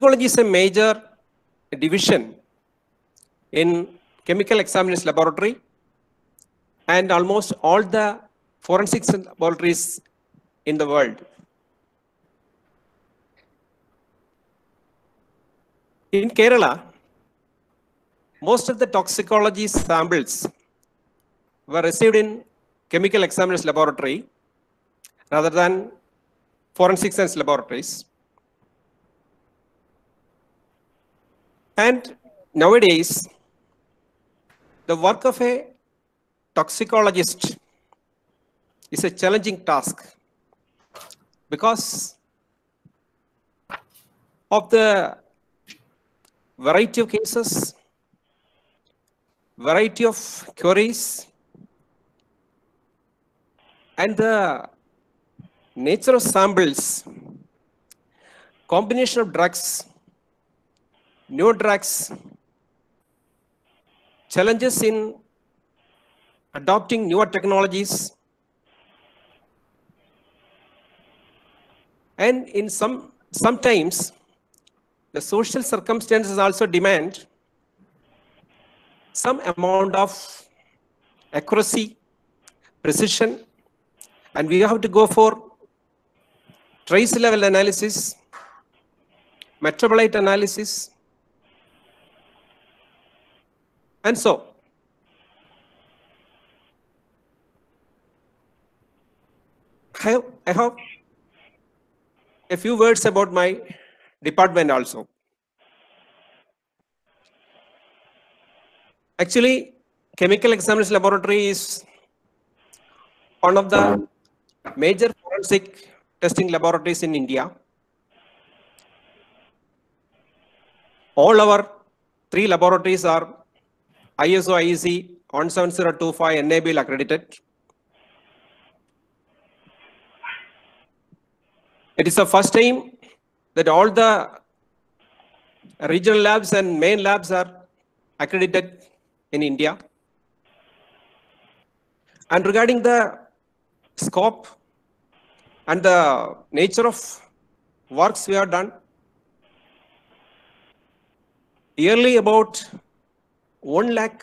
toxicology is a major division in chemical examiners laboratory and almost all the forensics laboratories in the world. In Kerala, most of the toxicology samples were received in chemical examiners laboratory rather than forensic science laboratories. And nowadays, the work of a toxicologist is a challenging task because of the variety of cases, variety of queries, and the nature of samples, combination of drugs, new drugs, challenges in adopting newer technologies, and in some sometimes the social circumstances also demand some amount of accuracy, precision, and we have to go for trace level analysis, metabolite analysis, and so. I have, I have a few words about my department also. Actually, chemical examiners laboratory is one of the major forensic testing laboratories in India. All our three laboratories are ISO IEC 17025 NABL accredited. It is the first time that all the regional labs and main labs are accredited in India. And regarding the scope and the nature of works we have done, yearly about 1 lakh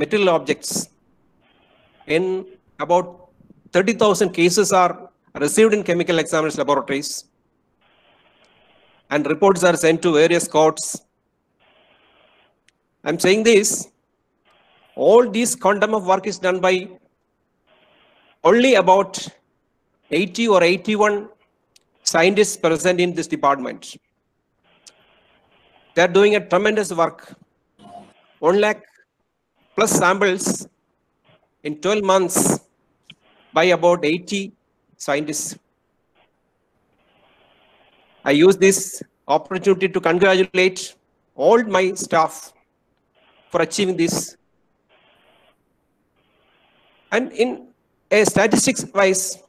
material objects in about 30,000 cases are received in chemical examiners laboratories and reports are sent to various courts. I'm saying this, all this quantum of work is done by only about 80 or 81 scientists present in this department. They're doing a tremendous work. 1 lakh plus samples in 12 months by about 80 scientists. I use this opportunity to congratulate all my staff for achieving this. And in a statistics wise,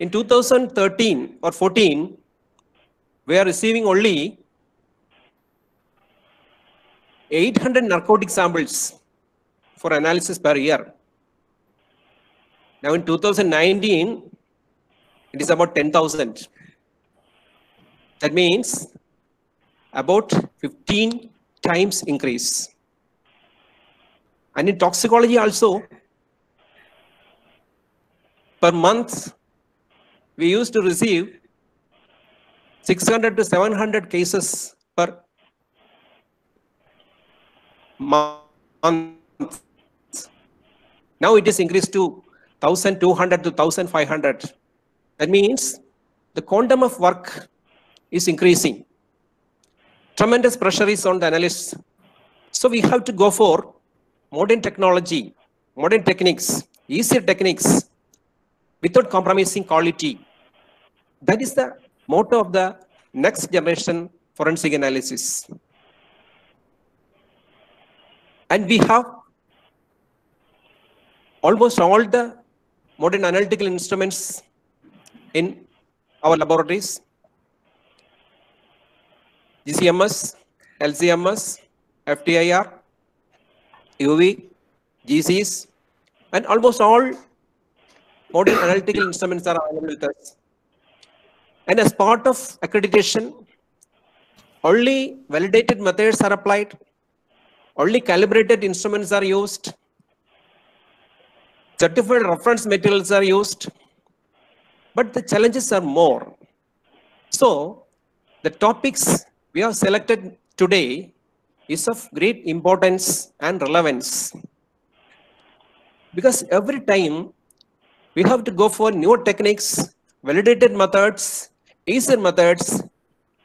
in 2013 or 14, we are receiving only 800 narcotic samples for analysis per year. Now in 2019, it is about 10,000. That means about 15 times increase. And in toxicology also, per month, we used to receive 600 to 700 cases per month. Now it is increased to 1200 to 1500. That means the quantum of work is increasing. Tremendous pressure is on the analysts. So we have to go for modern technology, modern techniques, easier techniques without compromising quality. That is the motto of the next generation forensic analysis. And we have almost all the modern analytical instruments in our laboratories. GCMS, LCMS, FTIR, UV, GCs, and almost all modern analytical instruments are available with us. And as part of accreditation, only validated methods are applied, only calibrated instruments are used, certified reference materials are used, but the challenges are more. So the topics we have selected today is of great importance and relevance. Because every time we have to go for new techniques, validated methods, easier methods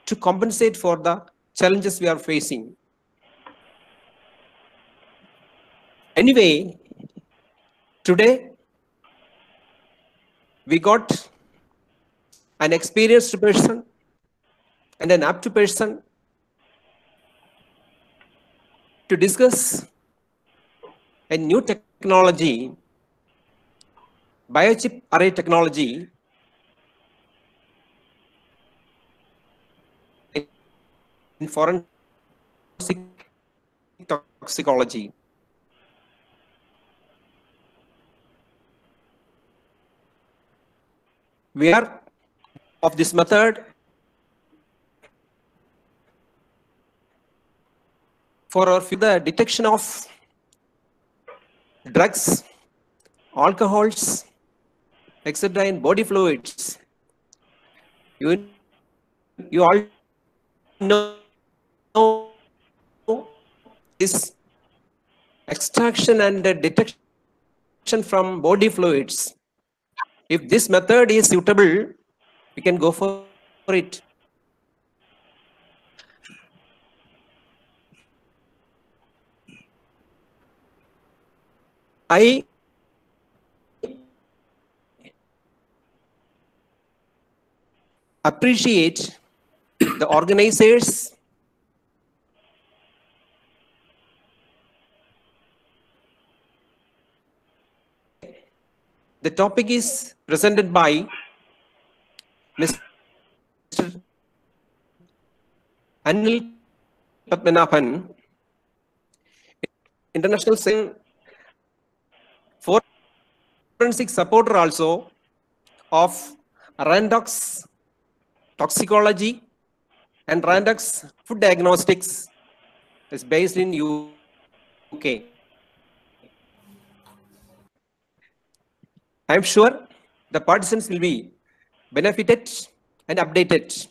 to compensate for the challenges we are facing. Anyway, today we got an experienced person and an apt person to discuss a new technology, biochip array technology in forensic toxicology. We are of this method for our the detection of drugs, alcohols, etc. in body fluids. You, you all know this extraction and detection from body fluids. If this method is suitable, we can go for it. I appreciate the organizers the topic is presented by Mr. Anil Padmanabhan, International forensic supporter also of Randox toxicology and Randox food diagnostics is based in UK. I am sure the participants will be benefited and updated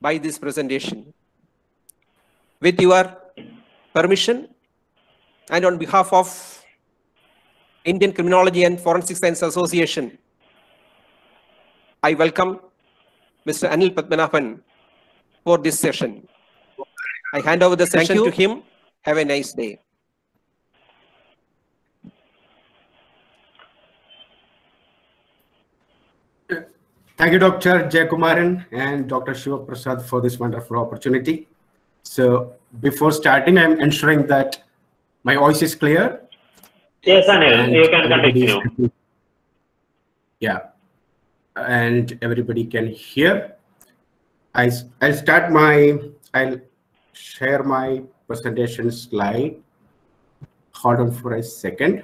by this presentation. With your permission and on behalf of Indian Criminology and Forensic Science Association, I welcome Mr. Anil Padmanabhan for this session. I hand over the session to him. Have a nice day. Thank you, Dr. Jayakumaran and Dr. Siva Prasad for this wonderful opportunity. So before starting, I'm ensuring that my voice is clear. Yes, Anil, you can continue. Yeah, and everybody can hear. I, I'll start my, I'll share my presentation slide. Hold on for a second.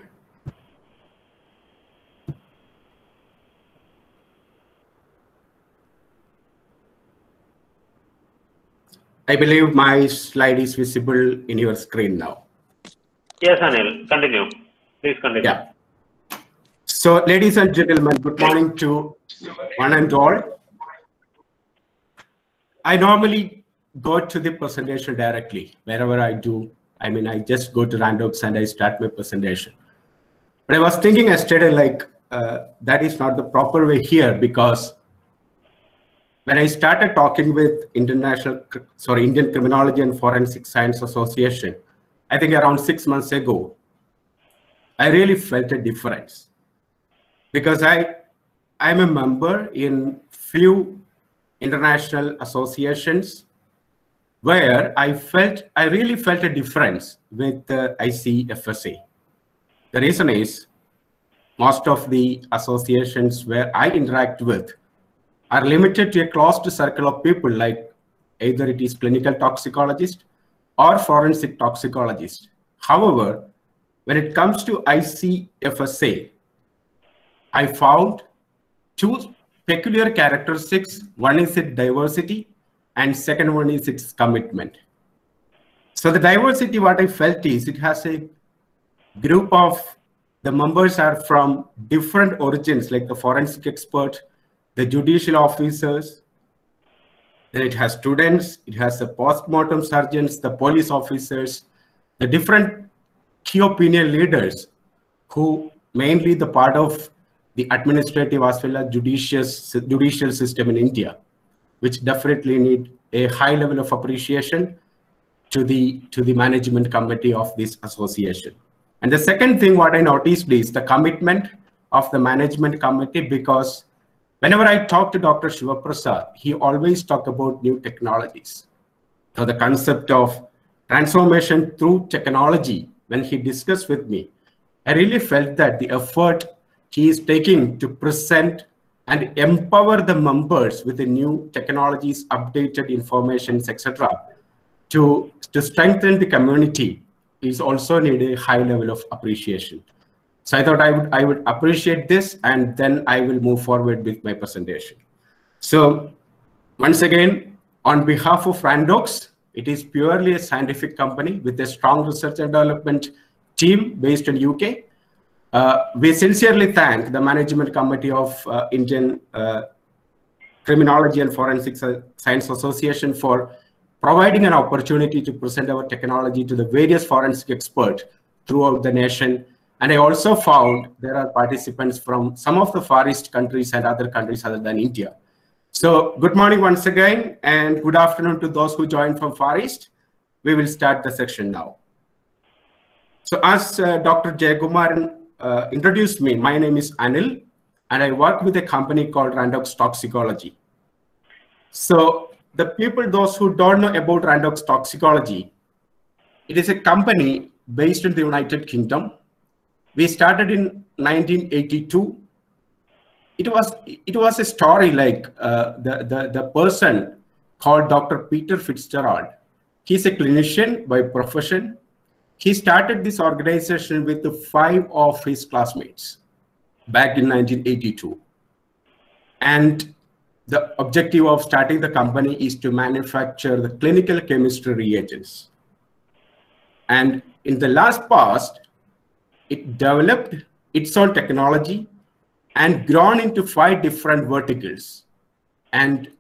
I believe my slide is visible in your screen now. Yes, Anil, continue. Please continue. Yeah. So, ladies and gentlemen, good morning to one and all. I normally go to the presentation directly wherever I do. I mean, I just go to Randox and I start my presentation. But I was thinking yesterday, like, uh, that is not the proper way here because when I started talking with International, sorry, Indian Criminology and Forensic Science Association, I think around six months ago, I really felt a difference because I I'm a member in few international associations where I felt I really felt a difference with the ICFSA. The reason is most of the associations where I interact with are limited to a closed circle of people like either it is clinical toxicologist or forensic toxicologist. However, when it comes to ICFSA, I found two peculiar characteristics. One is its diversity and second one is its commitment. So the diversity, what I felt is it has a group of the members are from different origins, like the forensic expert, the judicial officers, then it has students, it has the post-mortem surgeons, the police officers, the different key opinion leaders who mainly the part of the administrative as well as judicious, judicial system in India, which definitely need a high level of appreciation to the, to the management committee of this association. And the second thing what I noticed is the commitment of the management committee because whenever I talk to Dr. Sivaprasad, he always talk about new technologies. So the concept of transformation through technology, when he discussed with me, I really felt that the effort he is taking to present and empower the members with the new technologies, updated informations, etc., to, to strengthen the community is also need a high level of appreciation. So I thought I would I would appreciate this and then I will move forward with my presentation. So once again, on behalf of Randox, it is purely a scientific company with a strong research and development team based in UK. Uh, we sincerely thank the management committee of uh, Indian uh, Criminology and Forensic Science Association for providing an opportunity to present our technology to the various forensic experts throughout the nation. And I also found there are participants from some of the Far East countries and other countries other than India. So good morning once again, and good afternoon to those who joined from Far East. We will start the section now. So as uh, Dr. Jayakumar uh, introduced me, my name is Anil, and I work with a company called Randox Toxicology. So the people, those who don't know about Randox Toxicology, it is a company based in the United Kingdom. We started in 1982. It was it was a story like uh, the, the the person called Dr. Peter Fitzgerald. He's a clinician by profession. He started this organization with five of his classmates back in 1982. And the objective of starting the company is to manufacture the clinical chemistry reagents. And in the last past, it developed its own technology and grown into five different verticals. And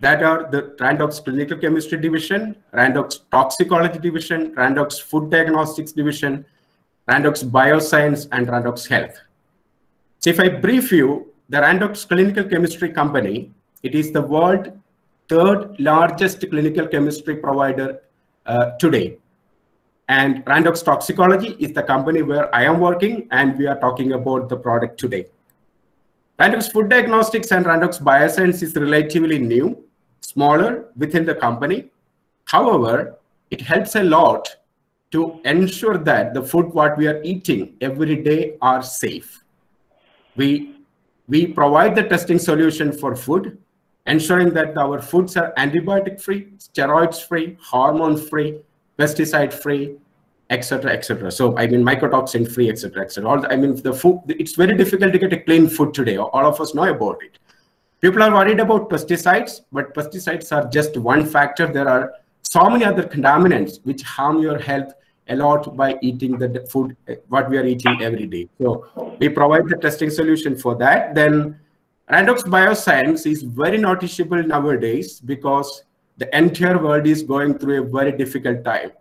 that are the Randox Clinical Chemistry Division, Randox Toxicology Division, Randox Food Diagnostics Division, Randox Bioscience, and Randox Health. So if I brief you, the Randox Clinical Chemistry Company, it is the world third largest clinical chemistry provider uh, today. And Randox Toxicology is the company where I am working, and we are talking about the product today. Randox Food Diagnostics and Randox Bioscience is relatively new, smaller within the company. However, it helps a lot to ensure that the food what we are eating every day are safe. We we provide the testing solution for food, ensuring that our foods are antibiotic free, steroids free, hormone free, pesticide free, etc., etc. So I mean mycotoxin free, etc., etc. All I mean the food. It's very difficult to get a clean food today. All of us know about it. People are worried about pesticides, but pesticides are just one factor. There are so many other contaminants which harm your health a lot by eating the food eh, what we are eating every day. So we provide the testing solution for that. Then Randox Bioscience is very noticeable nowadays because the entire world is going through a very difficult time.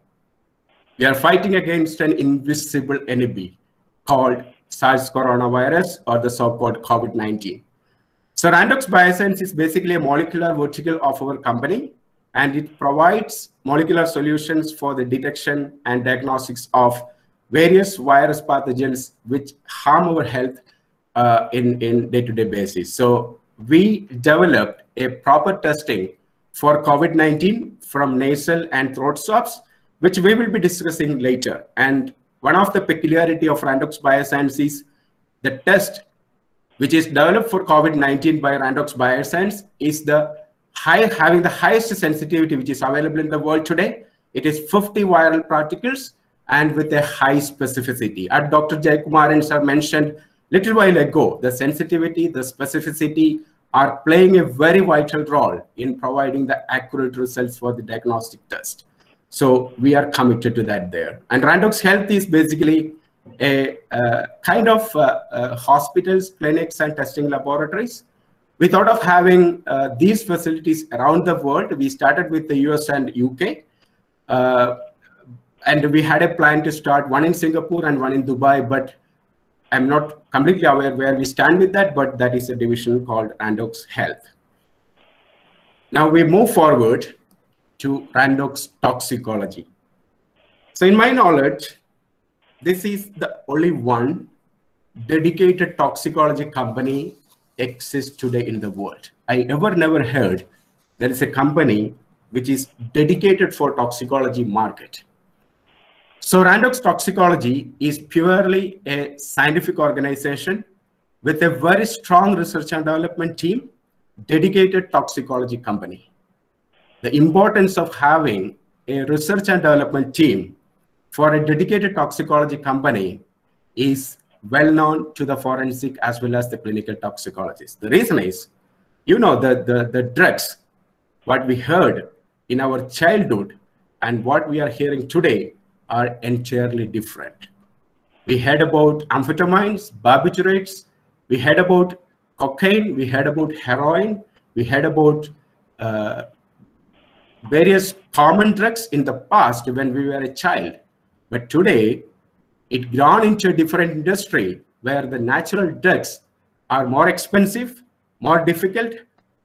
We are fighting against an invisible enemy called SARS coronavirus or the so-called COVID-19. So Randox Bioscience is basically a molecular vertical of our company and it provides molecular solutions for the detection and diagnostics of various virus pathogens which harm our health uh, in, in day-to-day basis. So we developed a proper testing for COVID-19 from nasal and throat swabs, which we will be discussing later. And one of the peculiarity of Randox Bioscience is the test which is developed for COVID-19 by Randox Bioscience is the high, having the highest sensitivity which is available in the world today. It is 50 viral particles and with a high specificity. As Dr. Jayakumar and sir mentioned little while ago, the sensitivity, the specificity are playing a very vital role in providing the accurate results for the diagnostic test. So we are committed to that there. And Randox Health is basically a, a kind of uh, uh, hospitals, clinics, and testing laboratories. We thought of having uh, these facilities around the world. We started with the US and UK. Uh, and we had a plan to start one in Singapore and one in Dubai, but I'm not completely aware where we stand with that, but that is a division called Randox Health. Now we move forward to Randox Toxicology. So in my knowledge, this is the only one dedicated toxicology company exists today in the world. I ever never heard there is a company which is dedicated for toxicology market. So Randox Toxicology is purely a scientific organization with a very strong research and development team, dedicated toxicology company. The importance of having a research and development team for a dedicated toxicology company is well known to the forensic as well as the clinical toxicologists. The reason is, you know, the, the, the drugs, what we heard in our childhood and what we are hearing today are entirely different. We heard about amphetamines, barbiturates, we heard about cocaine, we heard about heroin, we heard about uh, various common drugs in the past when we were a child. But today, it gone into a different industry where the natural drugs are more expensive, more difficult,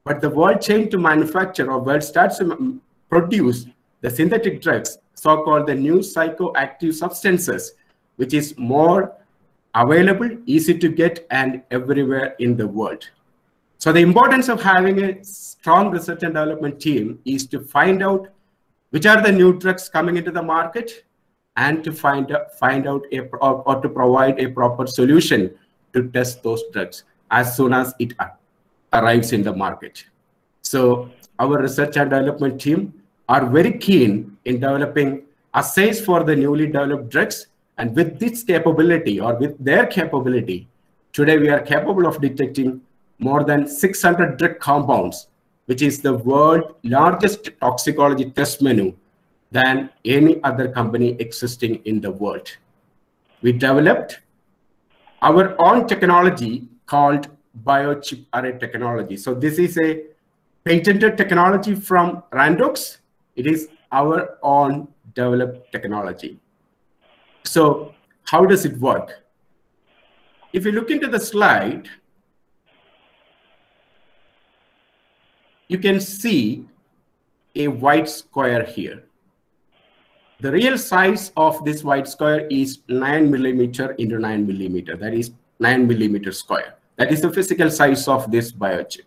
but the world changed to manufacture or world starts to produce the synthetic drugs, so-called the new psychoactive substances, which is more available, easy to get, and everywhere in the world. So the importance of having a strong research and development team is to find out which are the new drugs coming into the market and to find, find out a, or to provide a proper solution to test those drugs as soon as it arrives in the market. So our research and development team are very keen in developing assays for the newly developed drugs. And with this capability or with their capability, today we are capable of detecting more than 600 drug compounds, which is the world largest toxicology test menu than any other company existing in the world. We developed our own technology called biochip array technology. So this is a patented technology from Randox it is our own developed technology. So how does it work? If you look into the slide, you can see a white square here. The real size of this white square is 9 millimeter into 9 millimeter. That is 9 millimeter square. That is the physical size of this biochip.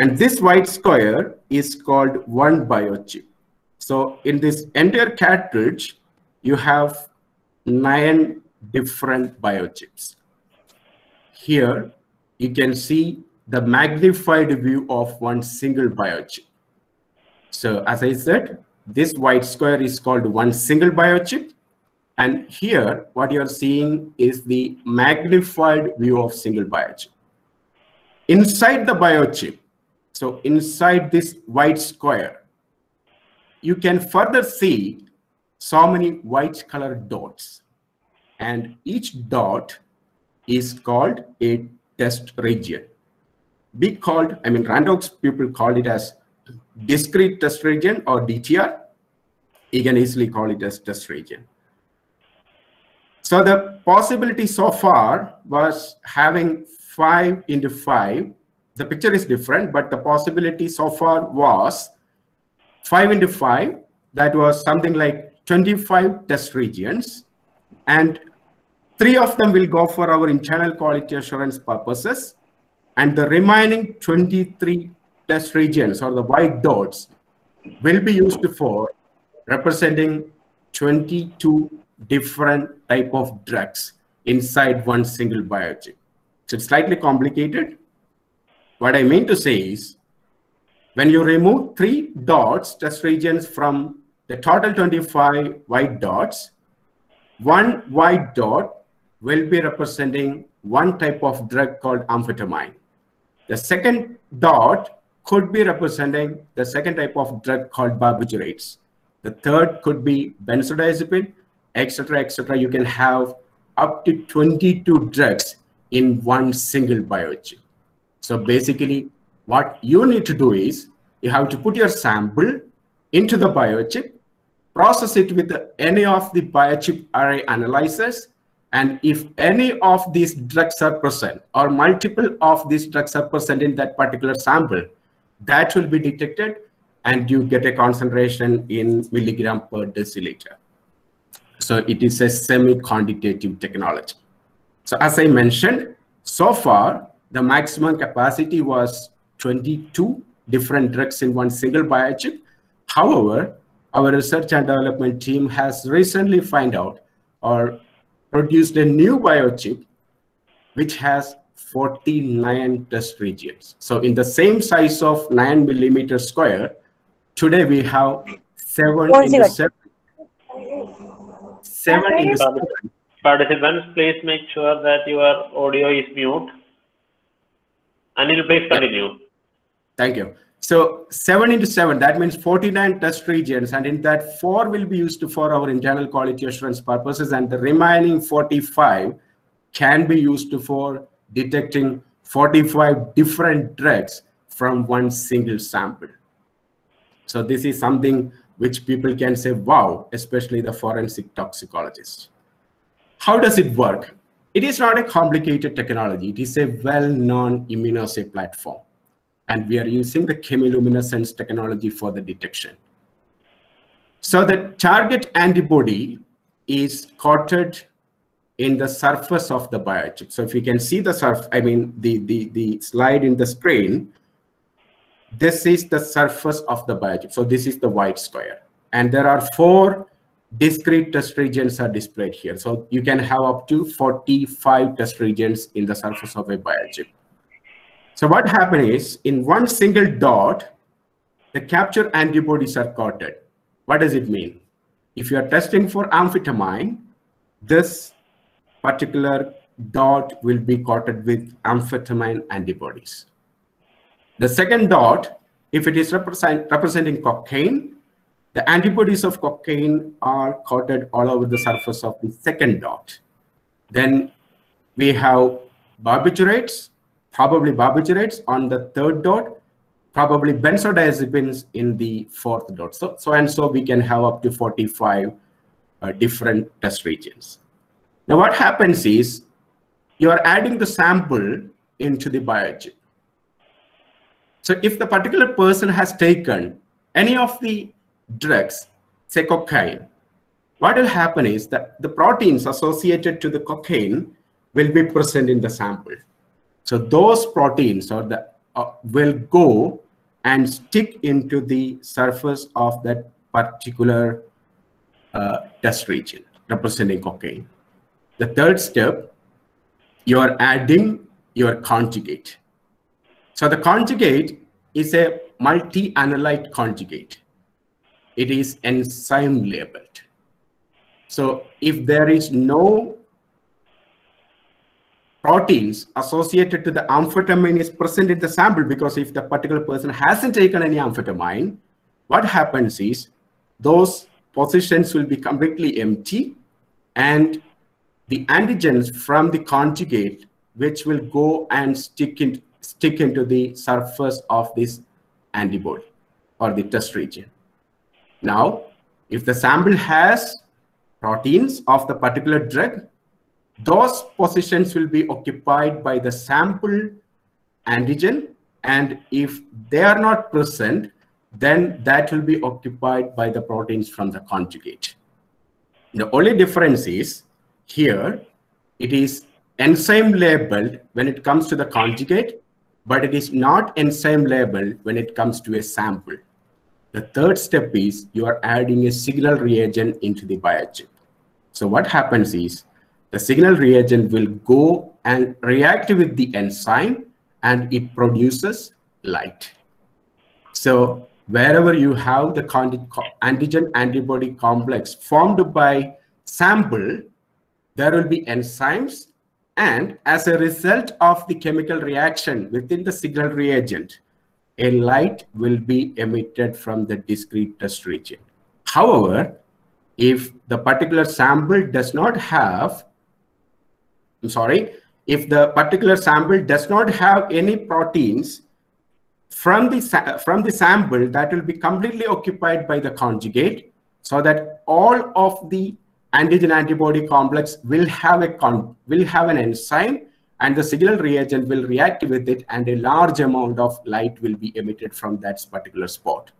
And this white square is called one biochip. So in this entire cartridge, you have nine different biochips. Here, you can see the magnified view of one single biochip. So as I said, this white square is called one single biochip. And here, what you're seeing is the magnified view of single biochip. Inside the biochip, so inside this white square, you can further see so many white colored dots. And each dot is called a test region. We called, I mean, Randox people call it as discrete test region or DTR. You can easily call it as test region. So the possibility so far was having five into five the picture is different, but the possibility so far was 5 into 5, that was something like 25 test regions. And three of them will go for our internal quality assurance purposes. And the remaining 23 test regions or the white dots will be used for representing 22 different type of drugs inside one single biochip. So it's slightly complicated, what I mean to say is, when you remove three dots, test regions from the total 25 white dots, one white dot will be representing one type of drug called amphetamine. The second dot could be representing the second type of drug called barbiturates. The third could be benzodiazepine, etc., etc. You can have up to 22 drugs in one single biochip. So basically, what you need to do is you have to put your sample into the biochip, process it with any of the biochip array analyzers, and if any of these drugs are present or multiple of these drugs are present in that particular sample, that will be detected and you get a concentration in milligram per deciliter. So it is a semi-quantitative technology. So as I mentioned, so far, the maximum capacity was 22 different drugs in one single biochip. However, our research and development team has recently found out or produced a new biochip which has 49 test regions. So in the same size of 9 millimeter square, today we have 7 into 7. 7 into 7. Participants, please make sure that your audio is mute. Anil, please continue. Thank you. So 7 into 7, that means 49 test regions, and in that, 4 will be used for our internal quality assurance purposes, and the remaining 45 can be used for detecting 45 different drugs from one single sample. So this is something which people can say, wow, especially the forensic toxicologists. How does it work? It is not a complicated technology. It is a well-known immunoassay platform. And we are using the chemiluminescence technology for the detection. So the target antibody is coated in the surface of the biochip. So if you can see the surface, I mean, the, the, the slide in the screen, this is the surface of the biochip. So this is the white square. And there are four discrete test regions are displayed here. So you can have up to 45 test regions in the surface of a biochip. So what happens is in one single dot, the capture antibodies are coated. What does it mean? If you are testing for amphetamine, this particular dot will be coated with amphetamine antibodies. The second dot, if it is represent, representing cocaine, the antibodies of cocaine are coated all over the surface of the second dot. Then we have barbiturates, probably barbiturates on the third dot, probably benzodiazepines in the fourth dot. So, so and so we can have up to 45 uh, different test regions. Now what happens is you are adding the sample into the biochip. So if the particular person has taken any of the drugs, say cocaine, what will happen is that the proteins associated to the cocaine will be present in the sample. So those proteins or the uh, will go and stick into the surface of that particular uh, test region representing cocaine. The third step, you are adding your conjugate. So the conjugate is a multi-analyte conjugate. It is enzyme labeled. So if there is no proteins associated to the amphetamine is present in the sample because if the particular person hasn't taken any amphetamine, what happens is those positions will be completely empty and the antigens from the conjugate which will go and stick, in, stick into the surface of this antibody or the test region. Now, if the sample has proteins of the particular drug, those positions will be occupied by the sample antigen. And if they are not present, then that will be occupied by the proteins from the conjugate. The only difference is here, it is enzyme labeled when it comes to the conjugate, but it is not enzyme labeled when it comes to a sample. The third step is you are adding a signal reagent into the biochip. So what happens is the signal reagent will go and react with the enzyme and it produces light. So wherever you have the antigen antibody complex formed by sample, there will be enzymes And as a result of the chemical reaction within the signal reagent, a light will be emitted from the discrete test region. However, if the particular sample does not have, I'm sorry, if the particular sample does not have any proteins from the, from the sample, that will be completely occupied by the conjugate so that all of the antigen antibody complex will have a con will have an enzyme and the signal reagent will react with it and a large amount of light will be emitted from that particular spot.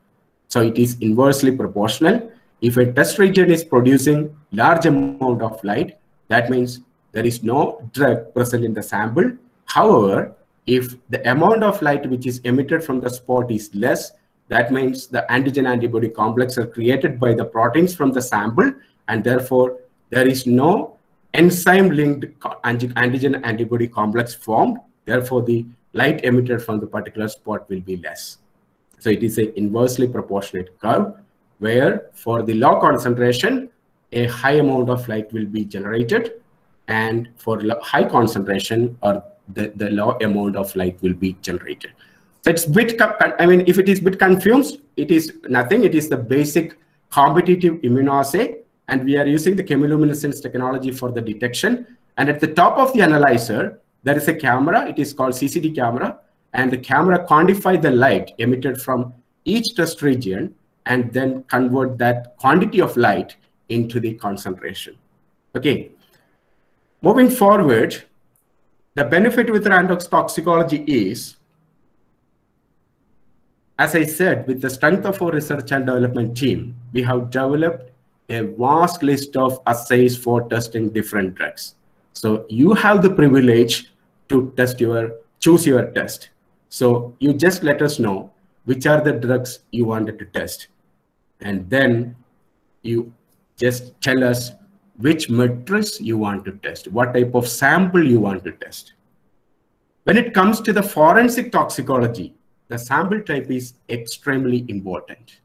So it is inversely proportional. If a test region is producing large amount of light, that means there is no drug present in the sample. However, if the amount of light which is emitted from the spot is less, that means the antigen antibody complex are created by the proteins from the sample and therefore there is no enzyme linked antigen antibody complex formed. Therefore, the light emitted from the particular spot will be less. So it is an inversely proportionate curve where for the low concentration, a high amount of light will be generated and for high concentration or the, the low amount of light will be generated. So it's bit, I mean, if it is bit confused, it is nothing. It is the basic competitive immunoassay and we are using the chemiluminescence technology for the detection. And at the top of the analyzer, there is a camera. It is called CCD camera. And the camera quantify the light emitted from each test region and then convert that quantity of light into the concentration. Okay. Moving forward, the benefit with Randox toxicology is, as I said, with the strength of our research and development team, we have developed a vast list of assays for testing different drugs. So you have the privilege to test your, choose your test. So you just let us know which are the drugs you wanted to test. And then you just tell us which matrix you want to test, what type of sample you want to test. When it comes to the forensic toxicology, the sample type is extremely important.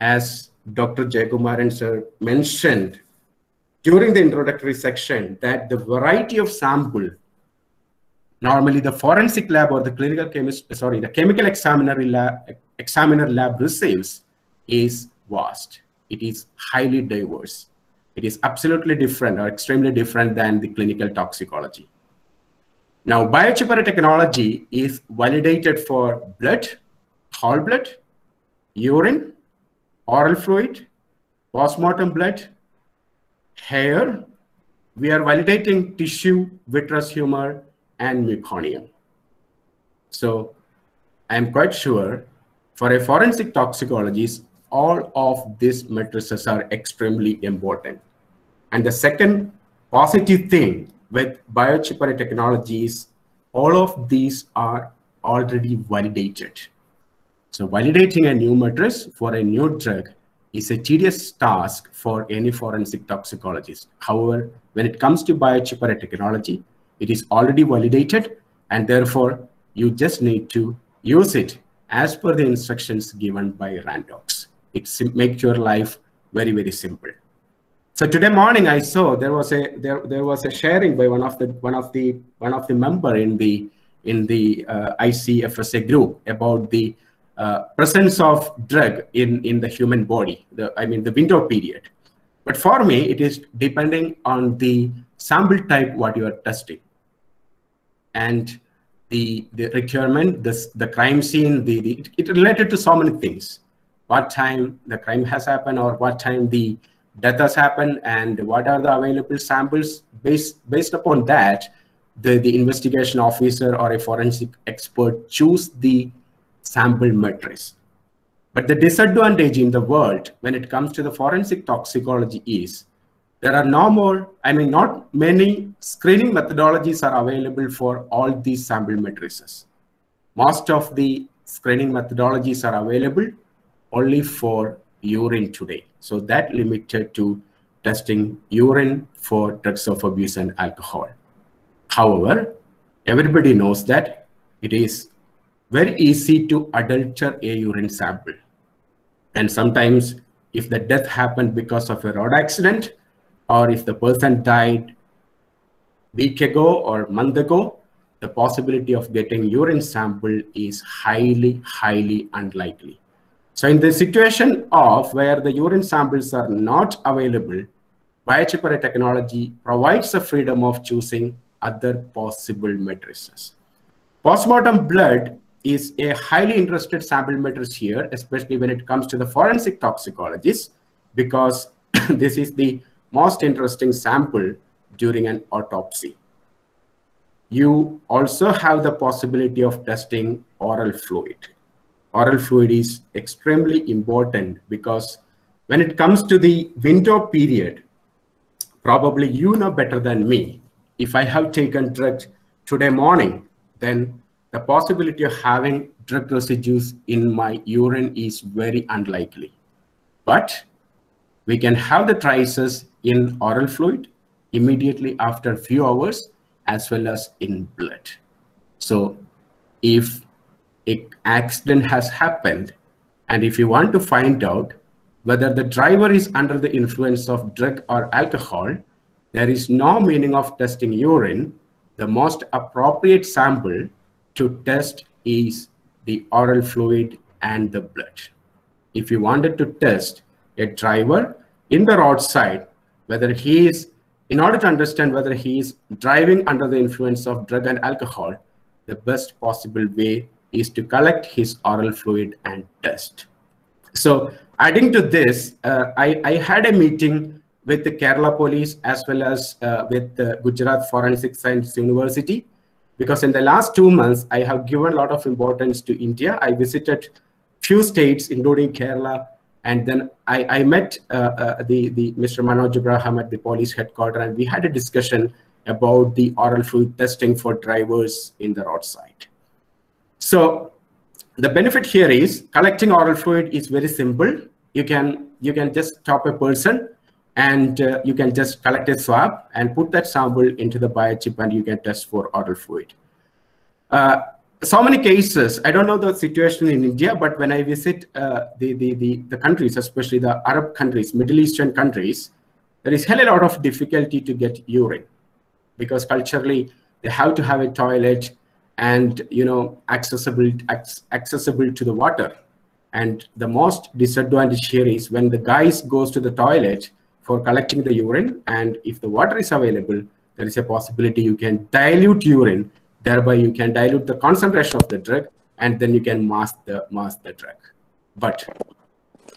As Dr. Jayakumaran sir mentioned during the introductory section that the variety of sample normally the forensic lab or the clinical chemist sorry the chemical examiner lab examiner lab receives is vast it is highly diverse it is absolutely different or extremely different than the clinical toxicology now biochip array technology is validated for blood whole blood urine oral fluid, postmortem blood, hair. We are validating tissue, vitreous humor, and meconium. So I'm quite sure for a forensic toxicologist, all of these matrices are extremely important. And the second positive thing with biochip array technologies, all of these are already validated. So validating a new matrix for a new drug is a tedious task for any forensic toxicologist. However, when it comes to biochip array technology, it is already validated and therefore you just need to use it as per the instructions given by Randox. It makes your life very, very simple. So today morning I saw there was a there there was a sharing by one of the one of the one of the member in the in the uh, ICFSA group about the uh, presence of drug in, in the human body, the, I mean, the window period. But for me, it is depending on the sample type what you are testing. And the, the requirement, the, the crime scene, the, the, it related to so many things. What time the crime has happened or what time the death has happened and what are the available samples. Based, based upon that, the, the investigation officer or a forensic expert choose the sample matrix. But the disadvantage in the world when it comes to the forensic toxicology is there are no more, I mean, not many screening methodologies are available for all these sample matrices. Most of the screening methodologies are available only for urine today. So that limited to testing urine for drugs of abuse and alcohol. However, everybody knows that it is very easy to adulter a urine sample. And sometimes if the death happened because of a road accident or if the person died week ago or month ago, the possibility of getting urine sample is highly, highly unlikely. So in the situation of where the urine samples are not available, biochip technology provides the freedom of choosing other possible matrices. Postmortem blood is a highly interested sample matrix here, especially when it comes to the forensic toxicologists, because this is the most interesting sample during an autopsy. You also have the possibility of testing oral fluid. Oral fluid is extremely important because when it comes to the window period, probably you know better than me. If I have taken drugs today morning, then the possibility of having drug residues in my urine is very unlikely. But we can have the traces in oral fluid immediately after a few hours as well as in blood. So if an accident has happened and if you want to find out whether the driver is under the influence of drug or alcohol, there is no meaning of testing urine. The most appropriate sample to test is the oral fluid and the blood. If you wanted to test a driver in the roadside, whether he is, in order to understand whether he is driving under the influence of drug and alcohol, the best possible way is to collect his oral fluid and test. So adding to this, uh, I, I, had a meeting with the Kerala police as well as uh, with the Gujarat Forensic Science University because in the last two months, I have given a lot of importance to India. I visited few states, including Kerala, and then I, I met uh, uh, the, the Mr. Manoj Abraham at the police headquarters, and we had a discussion about the oral fluid testing for drivers in the roadside. So the benefit here is collecting oral fluid is very simple. You can you can just stop a person and uh, you can just collect a swab and put that sample into the biochip and you can test for oral fluid. Uh, so many cases, I don't know the situation in India, but when I visit uh, the, the, the, the, countries, especially the Arab countries, Middle Eastern countries, there is hell a lot of difficulty to get urine because culturally they have to have a toilet and you know accessible accessible to the water and the most disadvantage here is when the guys goes to the toilet for collecting the urine. And if the water is available, there is a possibility you can dilute urine. Thereby, you can dilute the concentration of the drug, and then you can mask the mask the drug. But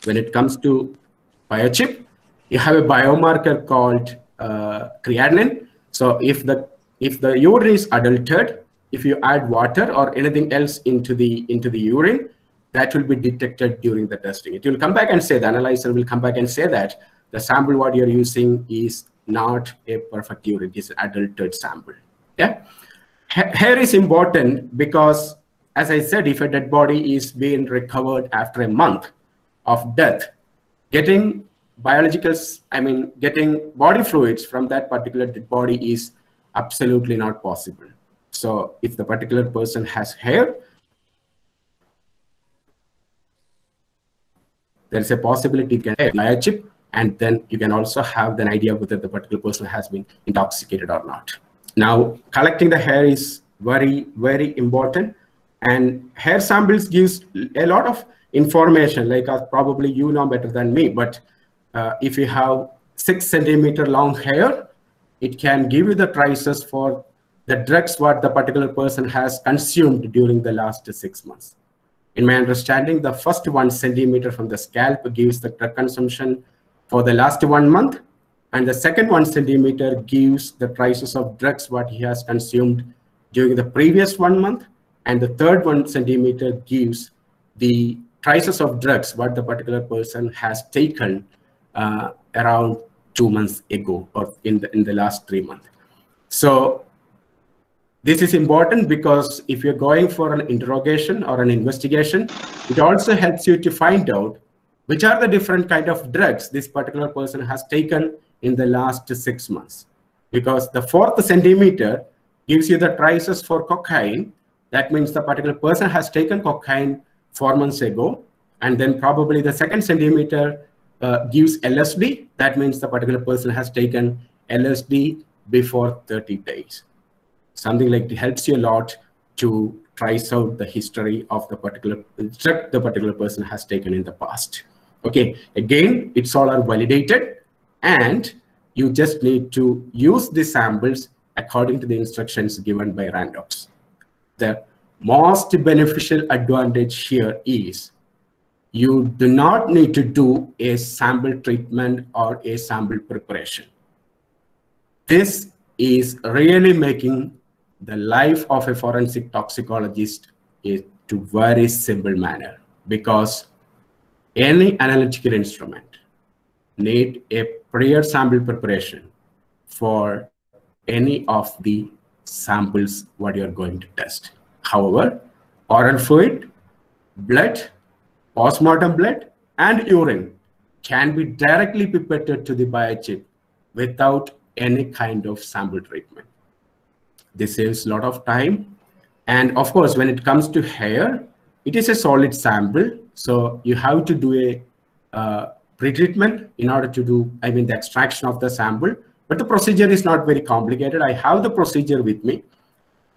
when it comes to biochip, you have a biomarker called uh, creatinine. So if the if the urine is adulterated, if you add water or anything else into the into the urine, that will be detected during the testing. It will come back and say the analyzer will come back and say that the sample what you're using is not a perfect urine, it's an adulterated sample. Yeah. Hair is important because, as I said, if a dead body is being recovered after a month of death, getting biological, I mean, getting body fluids from that particular dead body is absolutely not possible. So if the particular person has hair, there's a possibility can have a chip and then you can also have an idea whether the particular person has been intoxicated or not. Now, collecting the hair is very, very important. And hair samples gives a lot of information, like uh, probably you know better than me, but uh, if you have six centimeter long hair, it can give you the prices for the drugs what the particular person has consumed during the last six months. In my understanding, the first one centimeter from the scalp gives the drug consumption for the last one month. And the second one centimeter gives the prices of drugs what he has consumed during the previous one month. And the third one centimeter gives the prices of drugs what the particular person has taken uh, around two months ago or in the, in the last three months. So this is important because if you're going for an interrogation or an investigation, it also helps you to find out which are the different kind of drugs this particular person has taken in the last six months. Because the fourth centimeter gives you the prices for cocaine. That means the particular person has taken cocaine four months ago. And then probably the second centimeter uh, gives LSD. That means the particular person has taken LSD before 30 days. Something like it helps you a lot to trace out the history of the particular drug the particular person has taken in the past. Okay, again, it's all are validated and you just need to use the samples according to the instructions given by Randox. The most beneficial advantage here is you do not need to do a sample treatment or a sample preparation. This is really making the life of a forensic toxicologist is to very simple manner because any analytical instrument need a prior sample preparation for any of the samples what you're going to test. However, oral fluid, blood, postmortem blood, and urine can be directly pipetted to the biochip without any kind of sample treatment. This saves a lot of time. And of course, when it comes to hair, it is a solid sample. So you have to do a uh, pretreatment in order to do, I mean, the extraction of the sample. But the procedure is not very complicated. I have the procedure with me.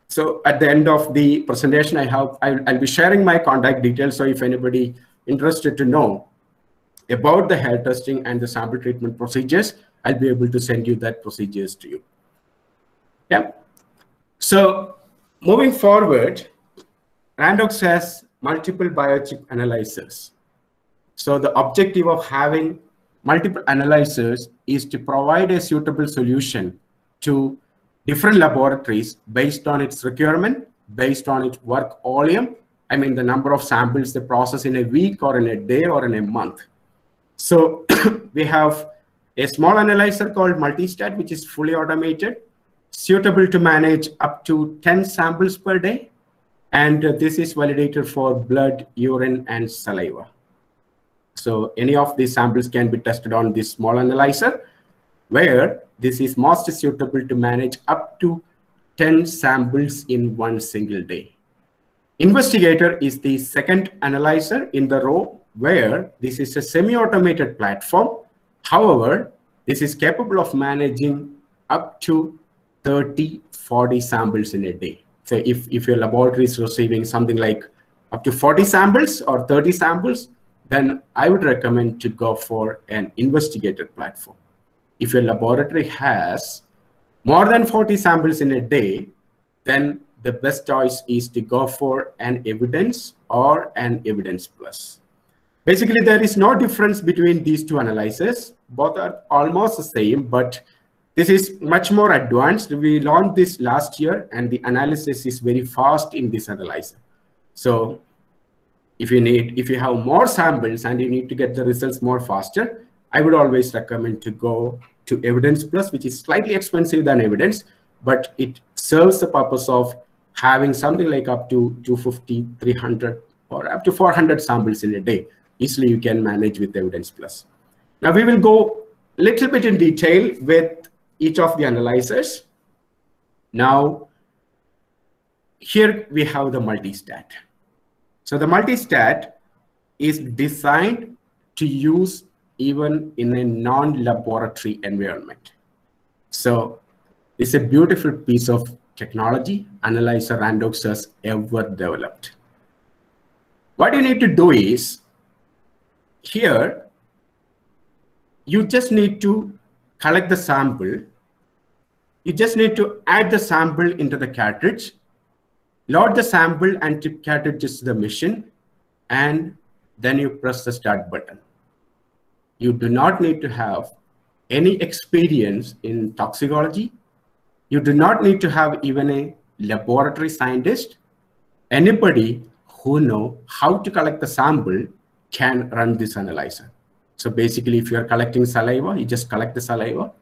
So at the end of the presentation, I have, I'll, I'll be sharing my contact details. So if anybody interested to know about the hair testing and the sample treatment procedures, I'll be able to send you that procedures to you. Yeah. So moving forward, Randox has multiple biochip analyzers. So the objective of having multiple analyzers is to provide a suitable solution to different laboratories based on its requirement, based on its work volume. I mean, the number of samples they process in a week or in a day or in a month. So we have a small analyzer called Multistat, which is fully automated, suitable to manage up to 10 samples per day. And this is validated for blood, urine, and saliva. So any of these samples can be tested on this small analyzer, where this is most suitable to manage up to 10 samples in one single day. Investigator is the second analyzer in the row, where this is a semi-automated platform. However, this is capable of managing up to 30, 40 samples in a day. So if, if your laboratory is receiving something like up to 40 samples or 30 samples, then I would recommend to go for an investigator platform. If your laboratory has more than 40 samples in a day, then the best choice is to go for an evidence or an evidence plus. Basically, there is no difference between these two analyses. Both are almost the same, but this is much more advanced. We launched this last year, and the analysis is very fast in this analyzer. So if you need, if you have more samples and you need to get the results more faster, I would always recommend to go to Evidence Plus, which is slightly expensive than Evidence, but it serves the purpose of having something like up to 250, 300, or up to 400 samples in a day. Easily you can manage with Evidence Plus. Now we will go a little bit in detail with each of the analyzers. Now, here we have the multistat. So the multistat is designed to use even in a non-laboratory environment. So it's a beautiful piece of technology Analyzer Randox has ever developed. What you need to do is, here, you just need to collect the sample. You just need to add the sample into the cartridge, load the sample and tip cartridges to the machine, and then you press the start button. You do not need to have any experience in toxicology. You do not need to have even a laboratory scientist. Anybody who know how to collect the sample can run this analyzer. So basically, if you're collecting saliva, you just collect the saliva,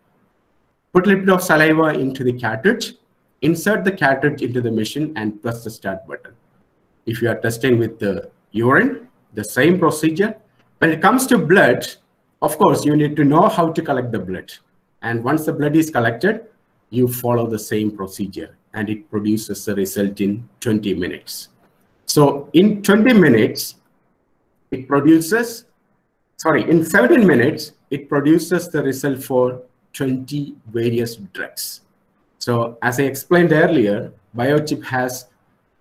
put a little bit of saliva into the cartridge, insert the cartridge into the machine and press the start button. If you are testing with the urine, the same procedure. When it comes to blood, of course, you need to know how to collect the blood. And once the blood is collected, you follow the same procedure and it produces the result in 20 minutes. So in 20 minutes, it produces sorry, in 17 minutes, it produces the result for 20 various drugs. So as I explained earlier, biochip has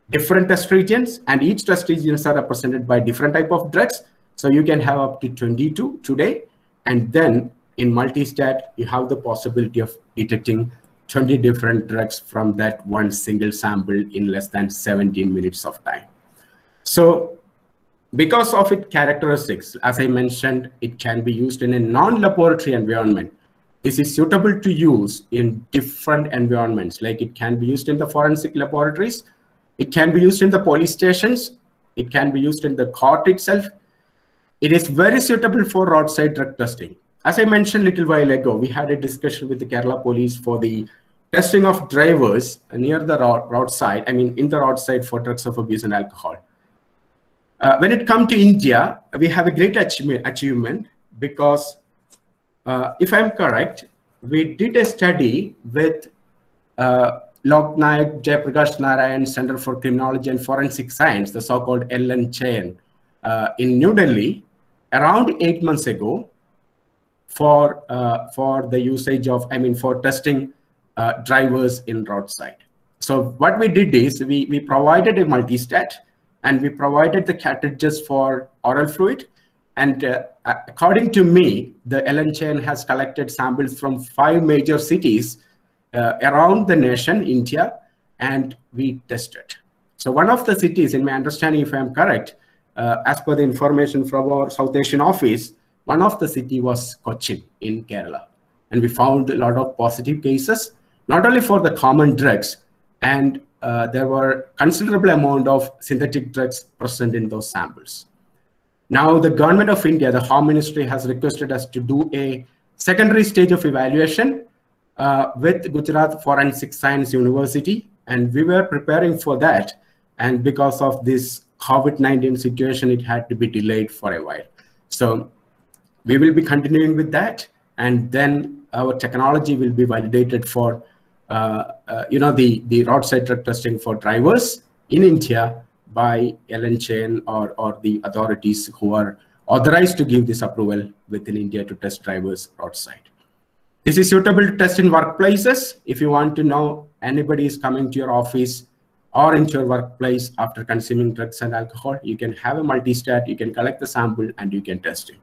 different test regions and each test regions are represented by different type of drugs. So you can have up to 22 today. And then in multi-stat, you have the possibility of detecting 20 different drugs from that one single sample in less than 17 minutes of time. So because of its characteristics, as I mentioned, it can be used in a non-laboratory environment. This is suitable to use in different environments, like it can be used in the forensic laboratories, it can be used in the police stations, it can be used in the court itself. It is very suitable for roadside drug testing. As I mentioned a little while ago, we had a discussion with the Kerala police for the testing of drivers near the roadside, I mean, in the roadside for drugs of abuse and alcohol. Uh, when it comes to India, we have a great achievement, achievement because uh, if I'm correct, we did a study with uh, Lok Nayak Jayaprakash Narayan Center for Criminology and Forensic Science, the so-called LNJN, uh, in New Delhi around eight months ago for, uh, for the usage of, I mean, for testing uh, drivers in roadside. So what we did is we, we provided a multi-stat and we provided the cartridges for oral fluid. And uh, according to me, the LNJN has collected samples from five major cities uh, around the nation, India, and we tested. So one of the cities, in my understanding, if I'm correct, uh, as per the information from our South Asian office, one of the city was Cochin in Kerala. And we found a lot of positive cases, not only for the common drugs, and uh, there were considerable amount of synthetic drugs present in those samples. Now, the government of India, the Home Ministry has requested us to do a secondary stage of evaluation uh, with Gujarat Forensic Science University, and we were preparing for that. And because of this COVID-19 situation, it had to be delayed for a while. So we will be continuing with that, and then our technology will be validated for you know, the, the roadside drug testing for drivers in India by LNJN or, or the authorities who are authorized to give this approval within India to test drivers roadside. This is suitable to test in workplaces. If you want to know anybody is coming to your office or into your workplace after consuming drugs and alcohol, you can have a multi-stat, you can collect the sample and you can test it.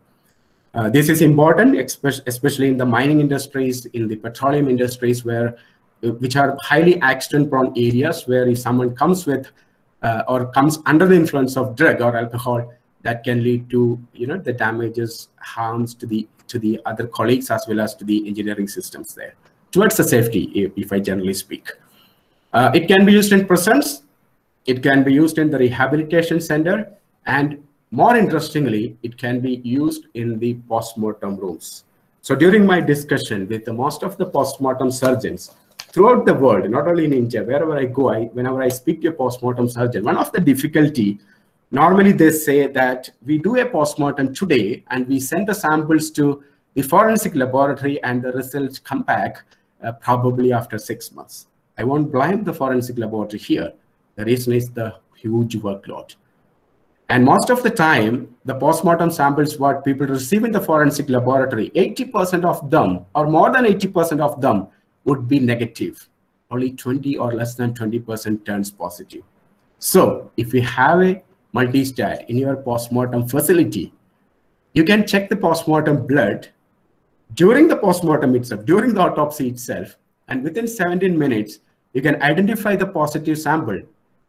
Uh, this is important, especially in the mining industries, in the petroleum industries, where which are highly accident prone areas where if someone comes with uh, or comes under the influence of drug or alcohol that can lead to you know the damages harms to the to the other colleagues as well as to the engineering systems there. Towards the safety if, if i generally speak. Uh, it can be used in prisons. It can be used in the rehabilitation center. And more interestingly it can be used in the post-mortem rooms. So during my discussion with the most of the post-mortem surgeons throughout the world, not only in India, wherever I go, I, whenever I speak to a postmortem surgeon, one of the difficulty, normally they say that we do a postmortem today and we send the samples to the forensic laboratory and the results come back uh, probably after six months. I won't blame the forensic laboratory here. The reason is the huge workload. And most of the time, the postmortem samples what people receive in the forensic laboratory, 80% of them, or more than 80% of them, would be negative. Only 20 or less than 20% turns positive. So if you have a multi-stat in your postmortem facility, you can check the postmortem blood during the postmortem itself, during the autopsy itself, and within 17 minutes, you can identify the positive sample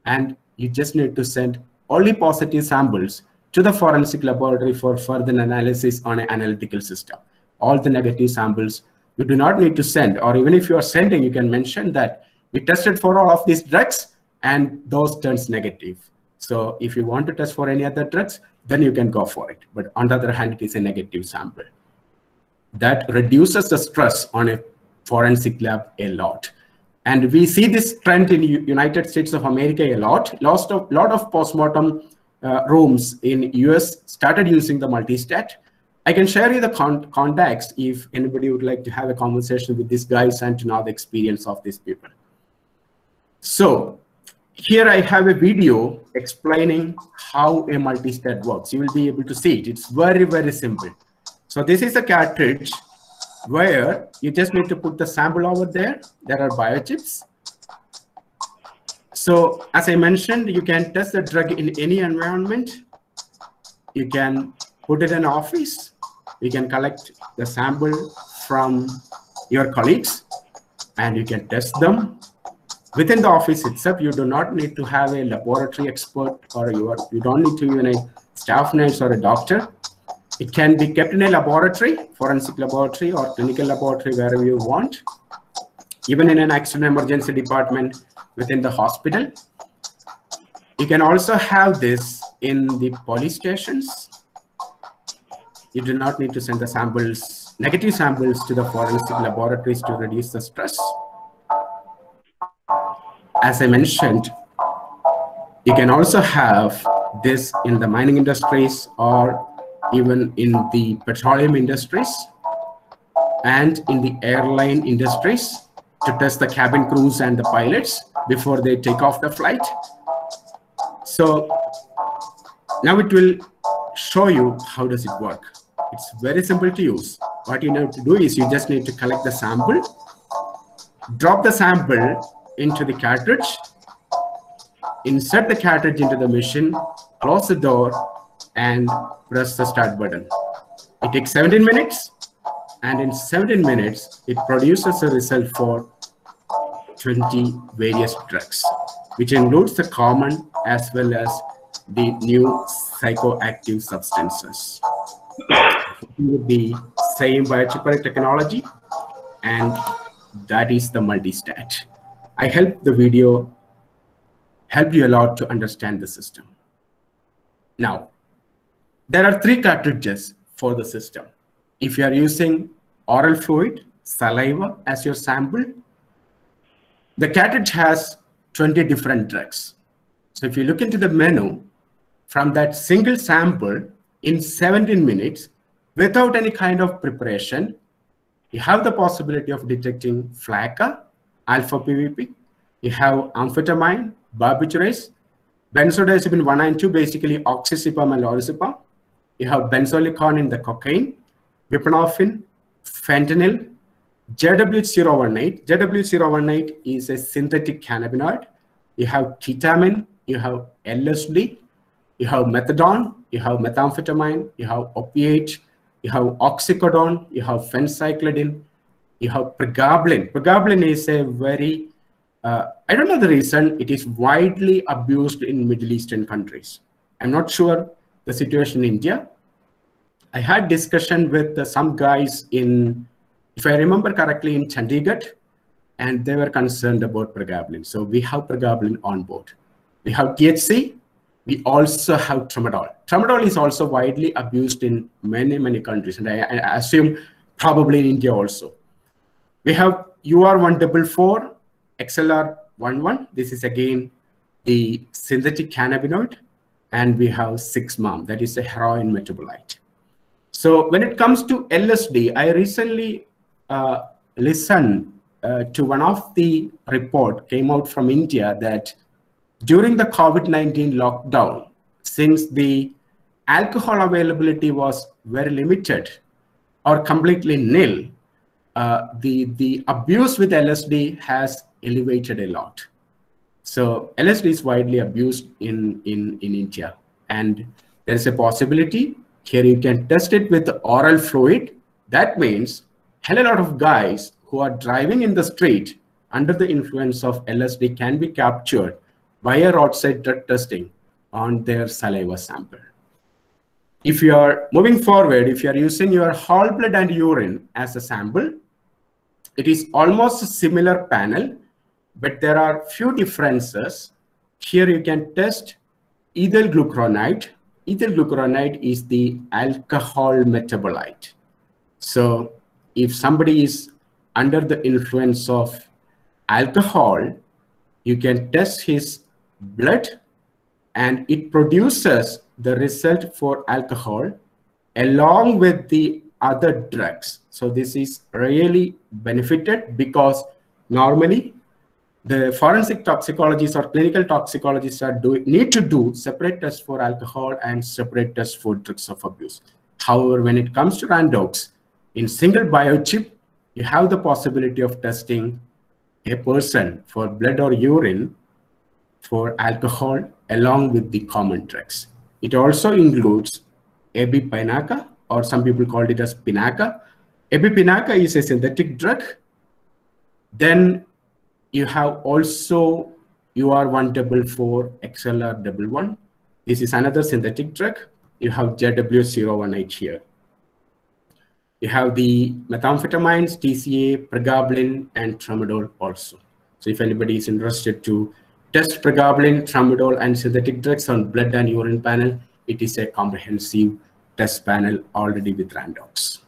and you just need to send only positive samples to the forensic laboratory for further analysis on an analytical system. All the negative samples you do not need to send, or even if you are sending, you can mention that we tested for all of these drugs and those turns negative. So if you want to test for any other drugs, then you can go for it. But on the other hand, it is a negative sample. That reduces the stress on a forensic lab a lot. And we see this trend in United States of America a lot. Lots of lot of postmortem uh, rooms in US started using the multi-stat I can share you the con contacts if anybody would like to have a conversation with these guys and to know the experience of these people. So here I have a video explaining how a multi-stat works. You will be able to see it. It's very, very simple. So this is a cartridge where you just need to put the sample over there. There are biochips. So as I mentioned, you can test the drug in any environment. You can put it in office. You can collect the sample from your colleagues and you can test them. Within the office itself, you do not need to have a laboratory expert or you, are, you don't need to even a staff nurse or a doctor. It can be kept in a laboratory, forensic laboratory or clinical laboratory, wherever you want. Even in an accident emergency department within the hospital. You can also have this in the police stations. You do not need to send the samples, negative samples to the forensic laboratories to reduce the stress. As I mentioned, you can also have this in the mining industries or even in the petroleum industries and in the airline industries to test the cabin crews and the pilots before they take off the flight. So now it will show you how does it work. It's very simple to use. What you need to do is you just need to collect the sample, drop the sample into the cartridge, insert the cartridge into the machine, close the door, and press the start button. It takes 17 minutes, and in 17 minutes, it produces a result for 20 various drugs, which includes the common as well as the new psychoactive substances. The same biochip array technology, and that is the multi-stat. I hope the video helped you a lot to understand the system. Now, there are three cartridges for the system. If you are using oral fluid, saliva as your sample, the cartridge has 20 different drugs. So if you look into the menu, from that single sample in 17 minutes, without any kind of preparation, you have the possibility of detecting Flakka, alpha PVP, you have amphetamine, barbiturates, benzodiazepine 1 and 2, basically oxazepam and lorazepam. You have benzoylecgonine the cocaine, buprenorphine, fentanyl, JW018. JW018 is a synthetic cannabinoid. You have ketamine, you have LSD, you have methadone, you have methamphetamine, you have opiate, you have oxycodone, you have phencyclidine, you have pregabalin. Pregabalin is a very, uh, I don't know the reason, it is widely abused in Middle Eastern countries. I'm not sure the situation in India. I had discussion with uh, some guys in if I remember correctly, in Chandigarh, and they were concerned about pregabalin. So we have pregabalin on board. We have THC. We also have tramadol. Tramadol is also widely abused in many, many countries, and I, I assume probably in India also. We have UR144, XLR11. This is again the synthetic cannabinoid. And we have 6-MAM, that is a heroin metabolite. So when it comes to LSD, I recently uh, listen uh, to one of the report came out from India that during the COVID-19 lockdown, since the alcohol availability was very limited or completely nil, uh, the, the abuse with LSD has elevated a lot. So LSD is widely abused in, in, in India. And there's a possibility here you can test it with oral fluid. That means hell a lot of guys who are driving in the street under the influence of LSD can be captured via roadside drug testing on their saliva sample. If you are moving forward, if you are using your whole blood and urine as a sample, it is almost a similar panel, but there are few differences. Here you can test ethyl glucuronide. Ethyl glucuronide is the alcohol metabolite. So if somebody is under the influence of alcohol, you can test his blood and it produces the result for alcohol along with the other drugs. So this is really benefited because normally the forensic toxicologists or clinical toxicologists are doing need to do separate tests for alcohol and separate tests for drugs of abuse. However, when it comes to Randox, In single biochip, you have the possibility of testing a person for blood or urine for alcohol along with the common drugs. It also includes Abipinaca, or some people called it as Pinaca. Abipinaca is a synthetic drug. Then you have also UR144 XLR11. This is another synthetic drug. You have JW018 here. You have the methamphetamines, TCA, pregabalin, and tramadol also. So if anybody is interested to test pregabalin, tramadol, and synthetic drugs on blood and urine panel, it is a comprehensive test panel already with Randox.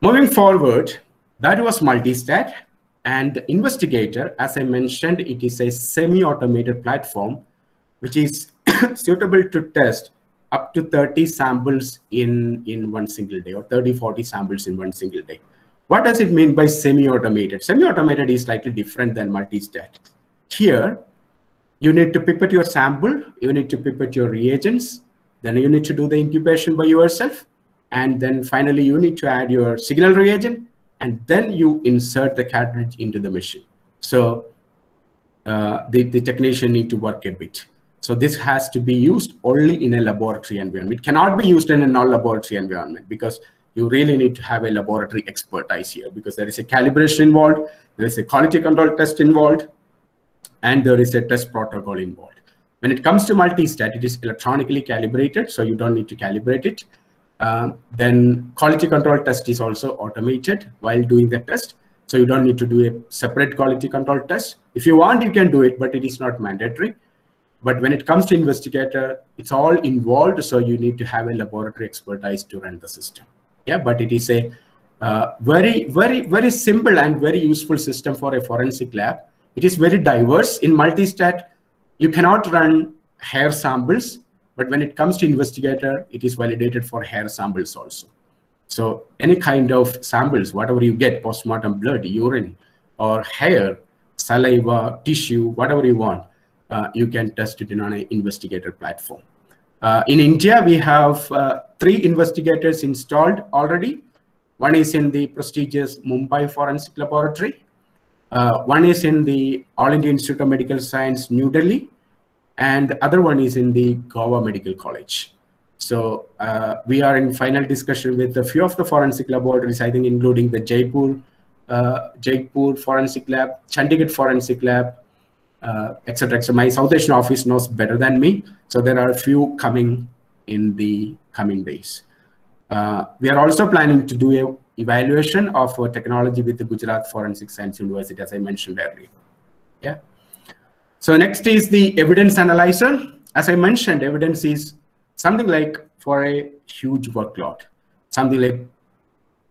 Moving forward, that was multistat. And the investigator, as I mentioned, it is a semi-automated platform, which is suitable to test up to 30 samples in, in one single day or 30, 40 samples in one single day. What does it mean by semi-automated? Semi-automated is slightly different than multistat. Here, you need to pipette your sample, you need to pipette your reagents, then you need to do the incubation by yourself, and then finally you need to add your signal reagent, and then you insert the cartridge into the machine. So uh, the, the technician need to work a bit. So this has to be used only in a laboratory environment. It cannot be used in a non-laboratory environment because you really need to have a laboratory expertise here because there is a calibration involved, there is a quality control test involved, and there is a test protocol involved. When it comes to multi-stat, it is electronically calibrated, so you don't need to calibrate it. Um, then quality control test is also automated while doing the test. So you don't need to do a separate quality control test. If you want, you can do it, but it is not mandatory. But when it comes to investigator, it's all involved. So you need to have a laboratory expertise to run the system. Yeah, but it is a uh, very, very, very simple and very useful system for a forensic lab. It is very diverse. In multistat, you cannot run hair samples but when it comes to investigator, it is validated for hair samples also. So any kind of samples, whatever you get, postmortem blood, urine, or hair, saliva, tissue, whatever you want, uh, you can test it in on an investigator platform. Uh, in India, we have uh, three investigators installed already. One is in the prestigious Mumbai Forensic Laboratory. Uh, one is in the All India Institute of Medical Science, New Delhi and the other one is in the Goa Medical College. So uh, we are in final discussion with a few of the forensic laboratories, I think including the Jaipur, uh, Jaipur Forensic Lab, Chandigarh Forensic Lab, uh, etc. So my South Asian office knows better than me. So there are a few coming in the coming days. Uh, we are also planning to do a evaluation of uh, technology with the Gujarat Forensic Science University, as I mentioned earlier. Yeah. So next is the evidence analyzer. As I mentioned, evidence is something like for a huge workload, something like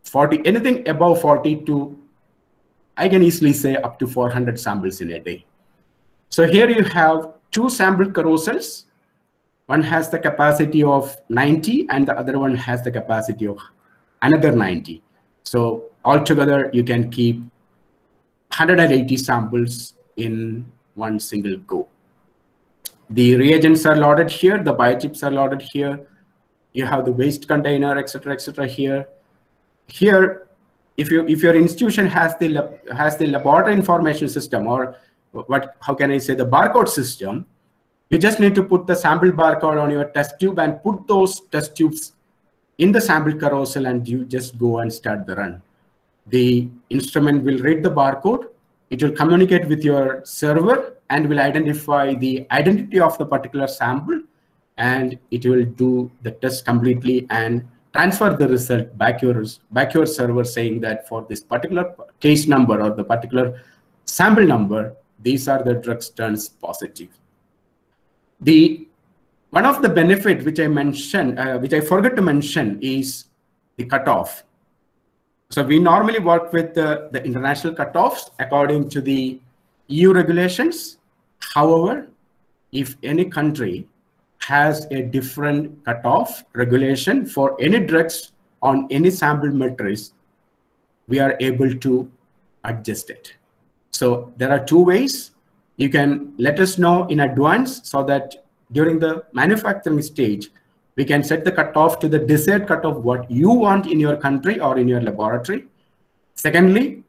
40, anything above 40 to, I can easily say up to 400 samples in a day. So here you have two sample carousels. One has the capacity of 90 and the other one has the capacity of another 90. So altogether you can keep 180 samples in one single go. The reagents are loaded here, the biochips are loaded here. You have the waste container, etc., etc. here. Here, if you if your institution has the has the laboratory information system or what how can I say the barcode system, you just need to put the sample barcode on your test tube and put those test tubes in the sample carousel and you just go and start the run. The instrument will read the barcode it will communicate with your server and will identify the identity of the particular sample and it will do the test completely and transfer the result back your back your server saying that for this particular case number or the particular sample number these are the drugs turns positive the one of the benefit which i mentioned uh, which i forgot to mention is the cutoff so we normally work with the, the international cutoffs according to the EU regulations. However, if any country has a different cutoff regulation for any drugs on any sample matrix, we are able to adjust it. So there are two ways. You can let us know in advance so that during the manufacturing stage, we can set the cutoff to the desired cutoff what you want in your country or in your laboratory. Secondly,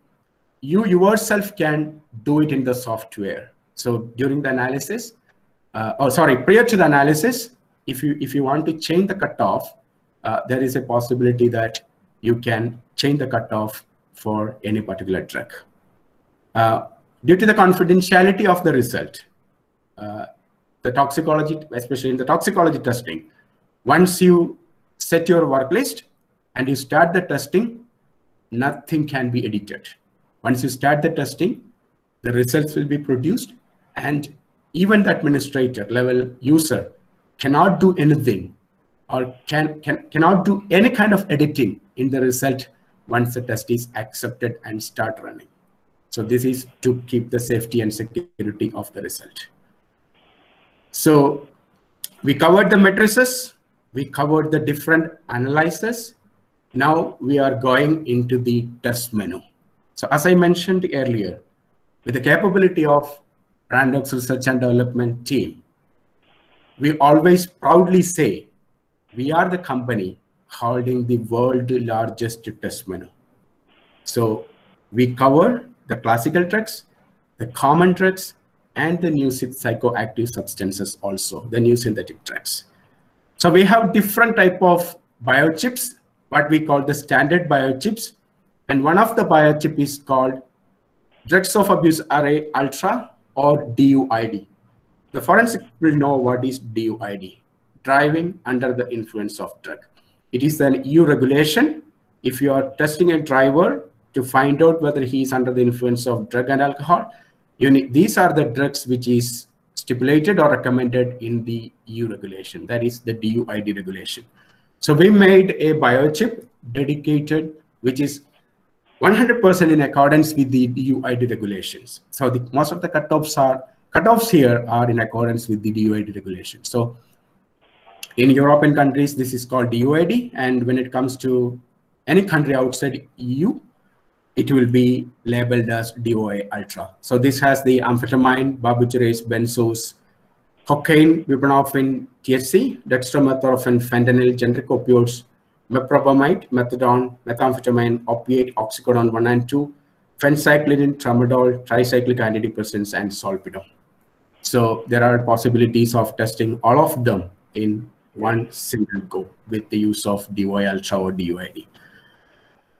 you yourself can do it in the software. So during the analysis, uh, oh sorry, prior to the analysis, if you if you want to change the cutoff, uh, there is a possibility that you can change the cutoff for any particular drug. Uh, due to the confidentiality of the result, uh, the toxicology, especially in the toxicology testing, once you set your work list and you start the testing, nothing can be edited. Once you start the testing, the results will be produced and even the administrator level user cannot do anything or can, can cannot do any kind of editing in the result once the test is accepted and start running. So this is to keep the safety and security of the result. So we covered the matrices, we covered the different analyzers. Now we are going into the test menu. So as I mentioned earlier, with the capability of Randox Research and Development team, we always proudly say we are the company holding the world largest test menu. So we cover the classical drugs, the common drugs, and the new psychoactive substances also, the new synthetic drugs. So we have different type of biochips, what we call the standard biochips. And one of the biochip is called drugs of abuse array ultra or DUID. The forensic will know what is DUID, driving under the influence of drug. It is an EU regulation. If you are testing a driver to find out whether he is under the influence of drug and alcohol, these are the drugs which is stipulated or recommended in the EU regulation. That is the DUID regulation. So we made a biochip dedicated, which is 100% in accordance with the DUID regulations. So the, most of the cutoffs are cutoffs here are in accordance with the DUID regulations. So in European countries, this is called DUID, and when it comes to any country outside EU, it will be labeled as DOA Ultra. So this has the amphetamine, barbiturates, benzos, cocaine, buprenorphine, THC, dextromethorphan, fentanyl, generic opioids, meprobamate, methadone, methamphetamine, opiate, oxycodone 1 and 2, phencyclidine, tramadol, tricyclic antidepressants, and solpidol. So there are possibilities of testing all of them in one single go with the use of DOA Ultra or DUID.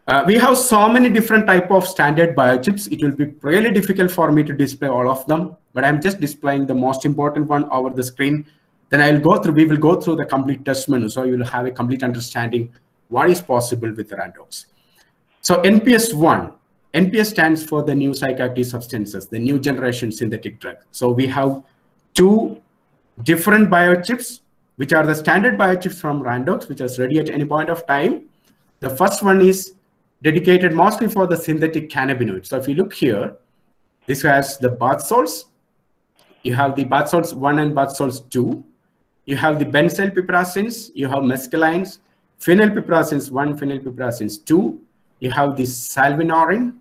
Uh, we have so many different type of standard biochips. It will be really difficult for me to display all of them, but I'm just displaying the most important one over the screen. Then I'll go through, we will go through the complete test menu. So you'll have a complete understanding what is possible with Randox. So NPS 1, NPS stands for the new psychoactive substances, the new generation synthetic drug. So we have two different biochips, which are the standard biochips from Randox, which is ready at any point of time. The first one is dedicated mostly for the synthetic cannabinoids. So if you look here, this has the bath salts. You have the bath salts 1 and bath salts 2. You have the benzylpiperazines. You have mescalines, phenylpiperazines 1, phenylpiperazines 2. You have the salvinorin.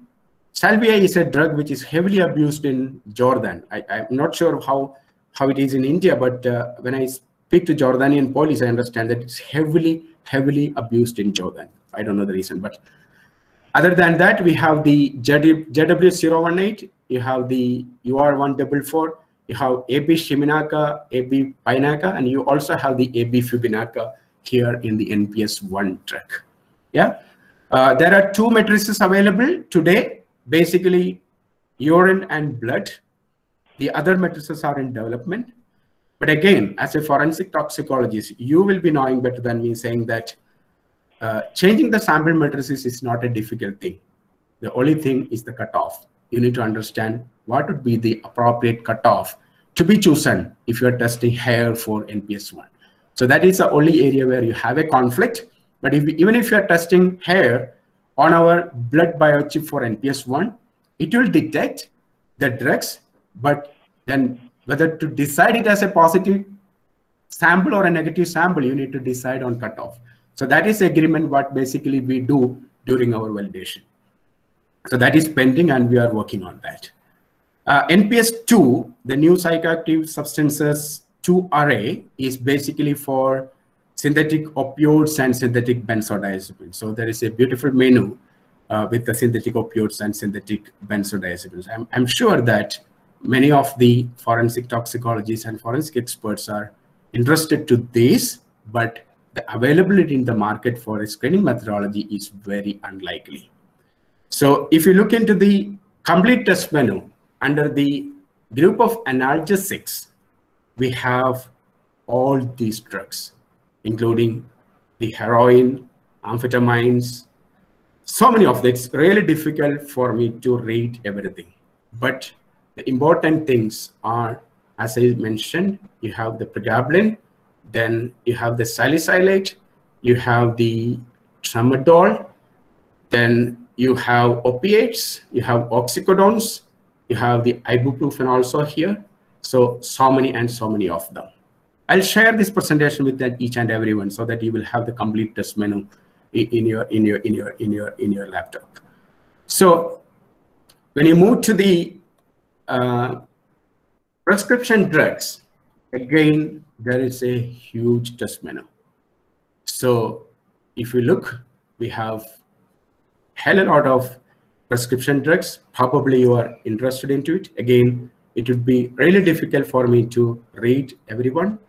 Salvia is a drug which is heavily abused in Jordan. I, am not sure how, how it is in India, but uh, when I speak to Jordanian police, I understand that it's heavily, heavily abused in Jordan. I don't know the reason, but other than that, we have the JW018, you have the UR144, you have AB-CHMINACA, AB Pinaka, and you also have the AB-FUBINACA here in the NPS1 track. Yeah, uh, there are two matrices available today, basically urine and blood. The other matrices are in development. But again, as a forensic toxicologist, you will be knowing better than me saying that uh, changing the sample matrices is not a difficult thing. The only thing is the cutoff. You need to understand what would be the appropriate cutoff to be chosen if you're testing hair for NPS1. So that is the only area where you have a conflict. But if, even if you're testing hair on our blood biochip for NPS1, it will detect the drugs, but then whether to decide it as a positive sample or a negative sample, you need to decide on cutoff. So that is agreement what basically we do during our validation. So that is pending and we are working on that. Uh, NPS 2, the new psychoactive substances 2 array is basically for synthetic opioids and synthetic benzodiazepines. So there is a beautiful menu uh, with the synthetic opioids and synthetic benzodiazepines. I'm, I'm sure that many of the forensic toxicologists and forensic experts are interested to this, but the availability in the market for a screening methodology is very unlikely. So if you look into the complete test menu under the group of analgesics, we have all these drugs, including the heroin, amphetamines, so many of them. It's really difficult for me to read everything. But the important things are, as I mentioned, you have the pregabalin, then you have the salicylate, you have the tramadol, then you have opiates, you have oxycodones, you have the ibuprofen also here. So, so many and so many of them. I'll share this presentation with each and everyone so that you will have the complete test menu in your in your in your in your in your laptop. So when you move to the uh, prescription drugs, again there is a huge test menu. So if you look, we have hell a lot of prescription drugs. Probably you are interested into it. Again, it would be really difficult for me to read everyone.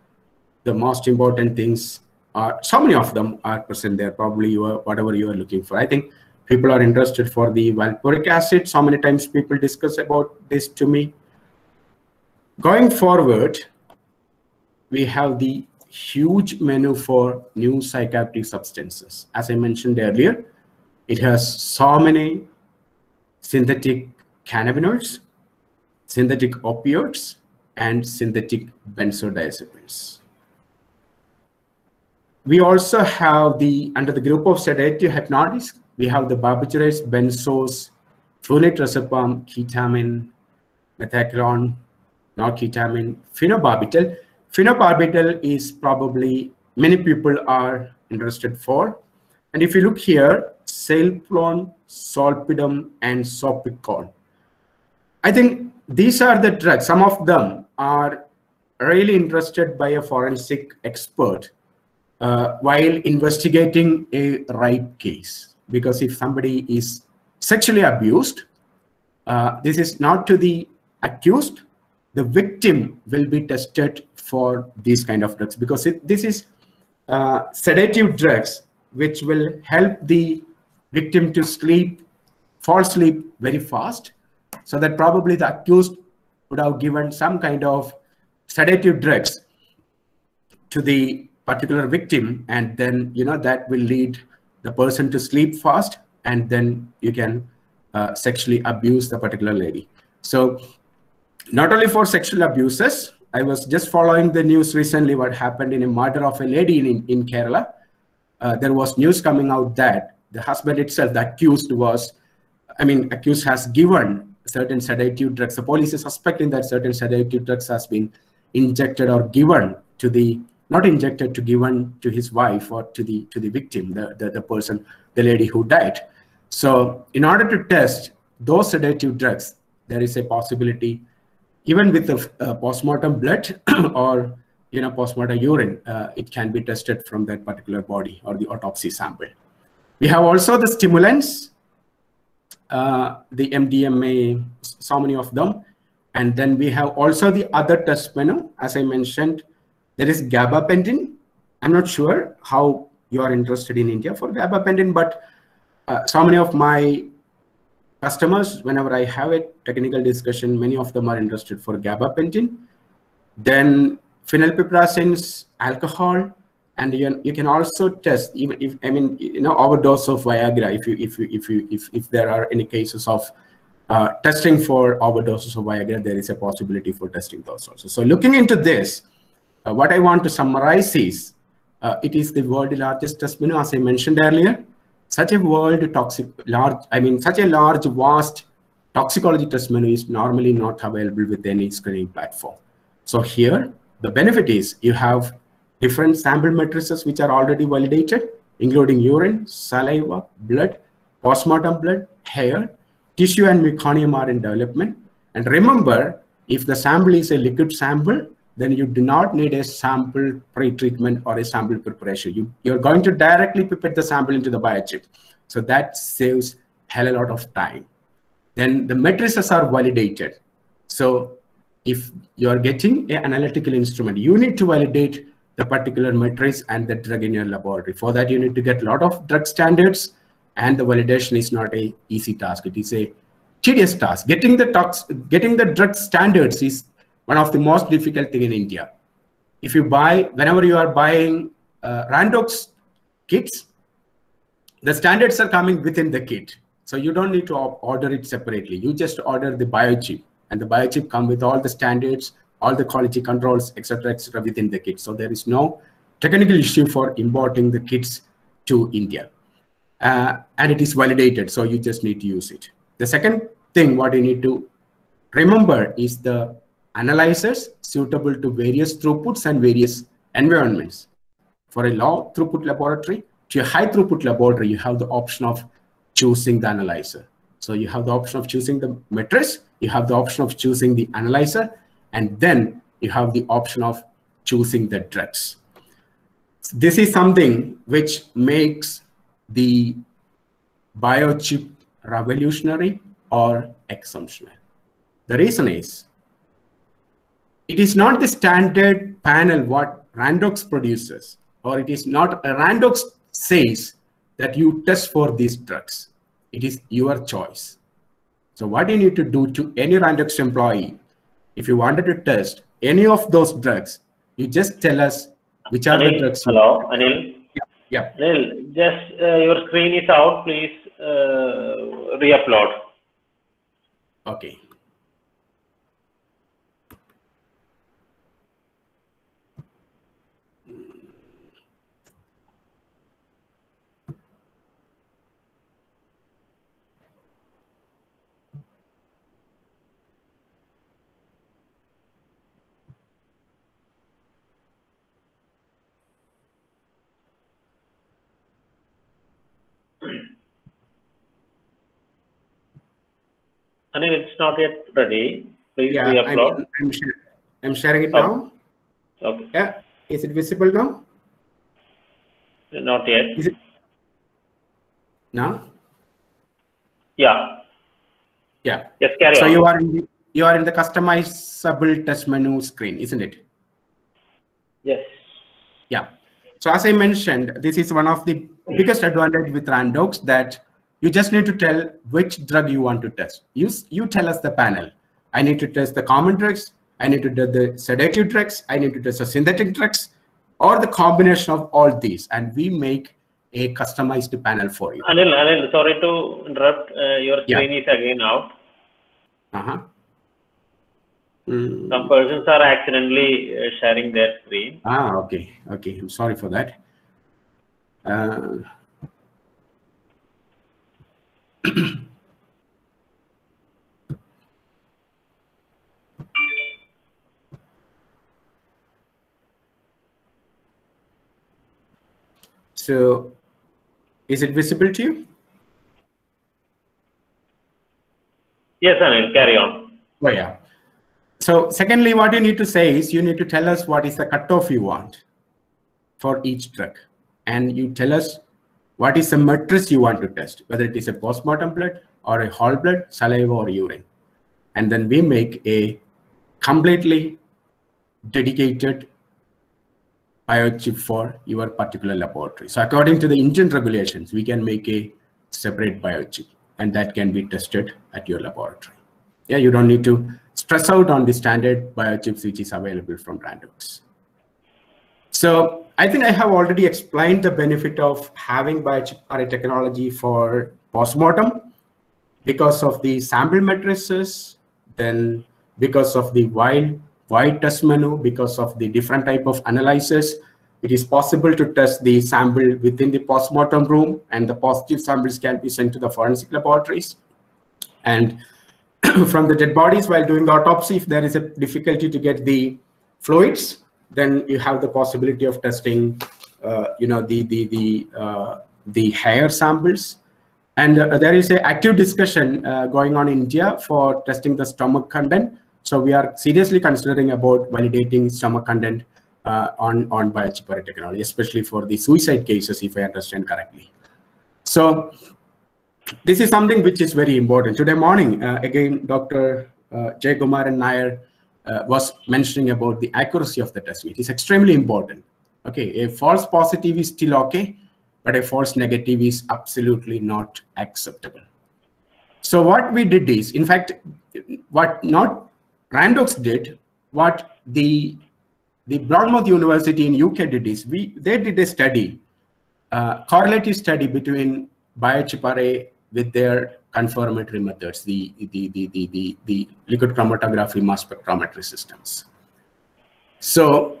The most important things are so many of them are present there. Probably you are whatever you are looking for. I think people are interested for the valproic acid. So many times people discuss about this to me. Going forward, we have the huge menu for new psychiatric substances. As I mentioned earlier, it has so many synthetic cannabinoids, synthetic opioids, and synthetic benzodiazepines. We also have the, under the group of sedative hypnotics, we have the barbiturates, benzos, flunitrazepam, ketamine, methadone, norketamine, phenobarbital. Phenobarbital is probably many people are interested for. And if you look here, Zaleplon, Zolpidem, and Zopiclone. I think these are the drugs. Some of them are really interested by a forensic expert uh, while investigating a rape case. Because if somebody is sexually abused, uh, this is not to the accused, the victim will be tested for these kind of drugs because it, this is uh, sedative drugs which will help the victim to sleep, fall asleep very fast. So that probably the accused would have given some kind of sedative drugs to the particular victim and then you know that will lead the person to sleep fast and then you can uh, sexually abuse the particular lady so not only for sexual abuses i was just following the news recently what happened in a murder of a lady in, in kerala. Uh, there was news coming out that the husband itself the accused was i mean accused has given certain sedative drugs. The police is suspecting that certain sedative drugs has been injected or given to the not injected to given to his wife or to the to the victim the, the, the person the lady who died. So in order to test those sedative drugs there is a possibility even with the uh, postmortem blood or you know postmortem urine uh, it can be tested from that particular body or the autopsy sample. We have also the stimulants uh, the mdma so many of them. And then we have also the other test menu. As i mentioned there is gabapentin. I'm not sure how you are interested in India for gabapentin, but uh, so many of my customers, whenever I have a technical discussion, many of them are interested for gabapentin. Then phenylpiperazines, alcohol, and you, you can also test even if I mean you know overdose of Viagra if you if you if you if, if there are any cases of uh, testing for overdoses of Viagra, there is a possibility for testing those also. So looking into this, uh, what I want to summarize is, uh, it is the world largest test menu, as I mentioned earlier. Such a world toxic, large, I mean, such a large, vast toxicology test menu is normally not available with any screening platform. So here, the benefit is you have different sample matrices which are already validated, including urine, saliva, blood, postmortem blood, hair, tissue and meconium are in development. And remember, if the sample is a liquid sample, then you do not need a sample pre-treatment or a sample preparation. You, you're going to directly pipette the sample into the biochip. So that saves hell a lot of time. Then the matrices are validated. So if you're getting an analytical instrument, you need to validate the particular matrix and the drug in your laboratory. For that, you need to get a lot of drug standards and the validation is not a easy task. It is a tedious task. Getting the tox, getting the drug standards is one of the most difficult thing in India. If you buy, whenever you are buying uh, Randox kits, the standards are coming within the kit. So you don't need to order it separately. You just order the biochip and the biochip come with all the standards, all the quality controls, etc., etc., within the kit. So there is no technical issue for importing the kits to India. Uh, and it is validated, so you just need to use it. The second thing what you need to remember is the analyzers suitable to various throughputs and various environments. For a low throughput laboratory to a high throughput laboratory, you have the option of choosing the analyzer. So you have the option of choosing the matrix, you have the option of choosing the analyzer, and then you have the option of choosing the drugs. This is something which makes the biochip revolutionary or exceptional. The reason is, it is not the standard panel what Randox produces, or it is not, Randox says that you test for these drugs. It is your choice. So what you need to do to any Randox employee, if you wanted to test any of those drugs, you just tell us which are Anil, the drugs. Hello, Anil. Yeah. Anil, just uh, your screen is out. Please uh, re-upload. Okay. Anil, it's not yet ready. Please Yeah, re-upload. I'm, I'm, share- I'm sharing it Oh. now. Okay, Yeah. Is it visible now? not yet. Is it now? Yeah. Yeah. Yes, carry So on. you are in the, you are in the customizable test menu screen, isn't it? Yes. Yeah. So as I mentioned, this is one of the biggest advantage with Randox that you just need to tell which drug you want to test. You, you tell us the panel. I need to test the common drugs. I need to test the sedative drugs. I need to test the synthetic drugs or the combination of all these. And we make a customized panel for you. Anil, Anil, sorry to interrupt. Uh, your Yeah. is again out. Uh-huh. Mm. Some persons are accidentally uh, sharing their screen. Ah, okay. Okay. I'm sorry for that. Uh, so, is it visible to you? Yes, Anil, carry on. Oh, yeah. So, secondly, what you need to say is you need to tell us what is the cutoff you want for each drug. And you tell us what is the matrix you want to test, whether it is a postmortem blood or a whole blood, saliva, or urine. And then we make a completely dedicated biochip for your particular laboratory. So according to the Indian regulations, we can make a separate biochip and that can be tested at your laboratory. Yeah, you don't need to stress out on the standard biochips which is available from Randox. So I think I have already explained the benefit of having biochip technology for postmortem because of the sample matrices, then because of the wide wide test menu, because of the different type of analyzers, it is possible to test the sample within the postmortem room and the positive samples can be sent to the forensic laboratories. And from the dead bodies while doing the autopsy, if there is a difficulty to get the fluids, then you have the possibility of testing, uh, you know, the the the uh, the hair samples. And uh, there is an active discussion uh, going on in India for testing the stomach content. So we are seriously considering about validating stomach content uh, on, on biochip technology, especially for the suicide cases, if I understand correctly. So this is something which is very important. Today morning, uh, again, Dr. Jayakumaran Nair uh, was mentioning about the accuracy of the test. It is extremely important. Okay, a false positive is still okay, but a false negative is absolutely not acceptable. So what we did is, in fact, what not Randox did, what the the Bournemouth University in UK did is, we they did a study, uh, correlative study between biochip array with their confirmatory methods, the, the, the, the, the, the liquid chromatography mass spectrometry systems. So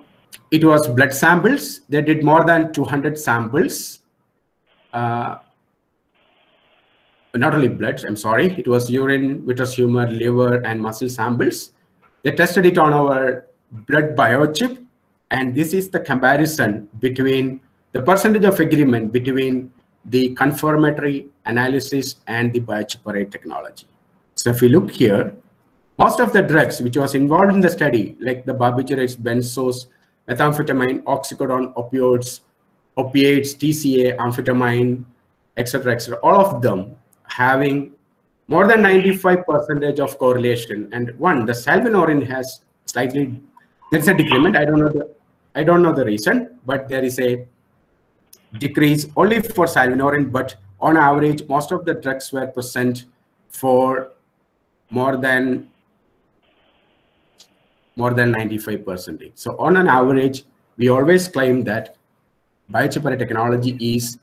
it was blood samples. They did more than 200 samples. Uh, not only blood, I'm sorry, it was urine, vitreous humor, liver, and muscle samples. They tested it on our blood biochip, and this is the comparison between the percentage of agreement between the confirmatory analysis and the biochip array technology. So if you look here, most of the drugs which was involved in the study, like the barbiturates, benzos, methamphetamine, oxycodone, opioids, opiates, TCA, amphetamine, etc., etc., all of them having more than 95 percentage of correlation. And one, the salvinorin has slightly, there's a decrement. I don't know the, I don't know the reason, but there is a decrease only for salvinorin, but on average, most of the drugs were present for more than more than 95 percent. So on an average, we always claim that biochip array technology is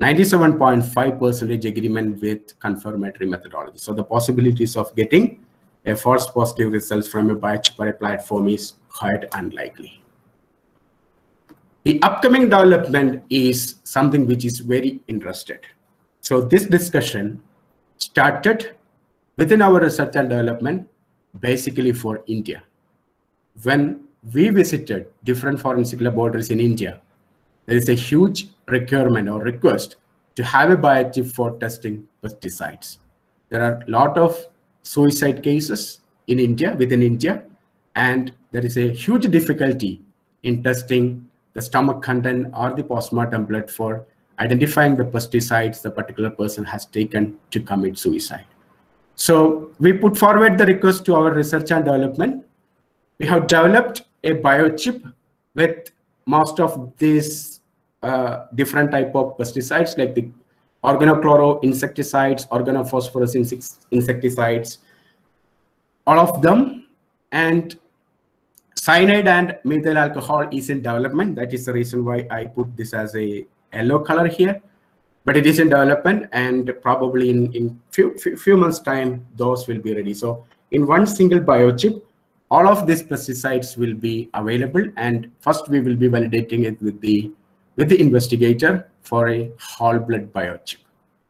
97.5 percentage agreement with confirmatory methodology. So the possibilities of getting a false positive results from a biochip array platform is quite unlikely. The upcoming development is something which is very interested. So this discussion started within our research and development basically for India. When we visited different forensic laboratories in India, there is a huge requirement or request to have a biochip for testing pesticides. There are a lot of suicide cases in India, within India, and there is a huge difficulty in testing the stomach content or the postmortem blood for identifying the pesticides the particular person has taken to commit suicide. So we put forward the request to our research and development. We have developed a biochip with most of these uh, different type of pesticides like the organochloro insecticides, organophosphorus insecticides, all of them. And cyanide and methyl alcohol is in development. That is the reason why I put this as a yellow color here. But it is in development and probably in, in few, few, months time, those will be ready. So in one single biochip, all of these pesticides will be available. And first we will be validating it with the, with the investigator for a whole blood biochip.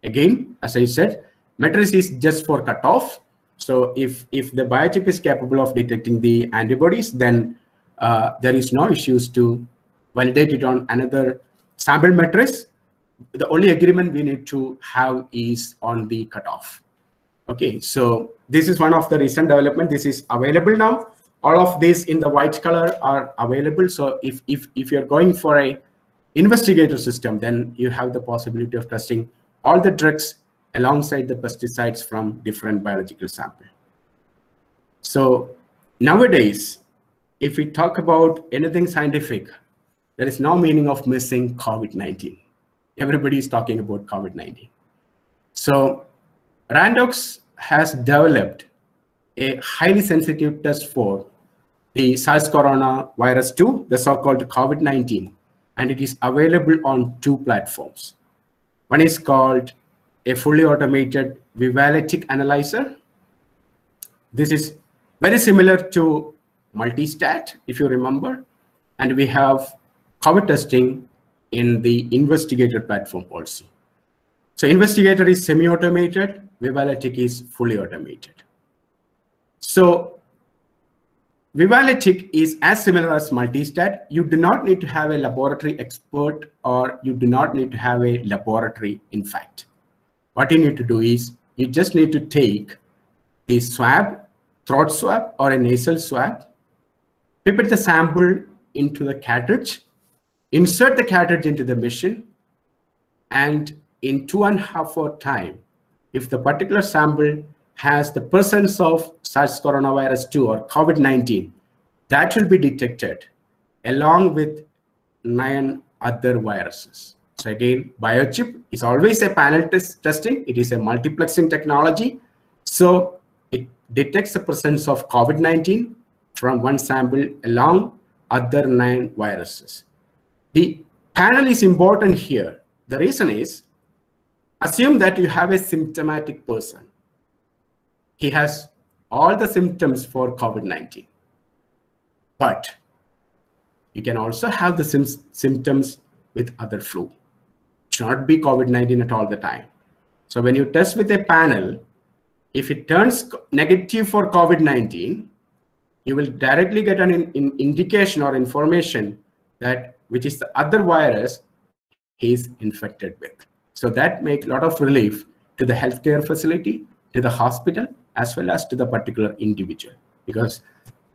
Again, as I said, matrix is just for cutoff. So if, if the biochip is capable of detecting the antibodies, then uh, there is no issues to validate it on another sample matrix. The only agreement we need to have is on the cutoff. Okay, so this is one of the recent development. This is available now. All of these in the white color are available. So if, if, if you're going for a investigator system, then you have the possibility of testing all the drugs alongside the pesticides from different biological sample. So nowadays, if we talk about anything scientific, there is no meaning of missing COVID-19. Everybody is talking about COVID-19. So Randox has developed a highly sensitive test for the SARS coronavirus 2, the so-called COVID-19, and it is available on two platforms. One is called a fully automated Vivalytic analyzer. This is very similar to multistat, if you remember. And we have COVID testing in the investigator platform also. So investigator is semi-automated, Vivalytic is fully automated. So Vivalytic is as similar as multistat. You do not need to have a laboratory expert or you do not need to have a laboratory in fact. What you need to do is you just need to take the swab, throat swab or a nasal swab, pipette the sample into the cartridge, insert the cartridge into the machine, and in two and a half hour time, if the particular sample has the presence of SARS coronavirus 2 or COVID-19, that will be detected along with nine other viruses. So again, biochip is always a panel test testing. It is a multiplexing technology. So it detects the presence of COVID-19 from one sample along other nine viruses. The panel is important here. The reason is, assume that you have a symptomatic person. He has all the symptoms for COVID-19. But you can also have the symptoms with other flu. It should not be COVID-19 at all the time. So when you test with a panel, if it turns negative for COVID-19, you will directly get an in indication or information that which is the other virus he is infected with. So that makes a lot of relief to the healthcare facility, to the hospital, as well as to the particular individual. Because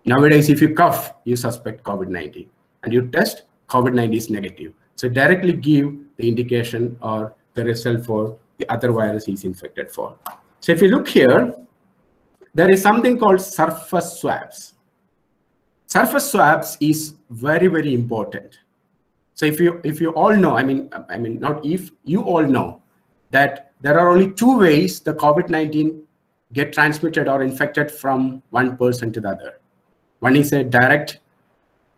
nowadays, if you cough, you suspect COVID-19 and you test, COVID-19 is negative. So directly give the indication or the result for the other virus he's infected for. So if you look here, there is something called surface swabs. Surface swabs is very, very important. So if you if you all know, I mean, I mean, not if you all know that there are only two ways the COVID-19 get transmitted or infected from one person to the other. One is a direct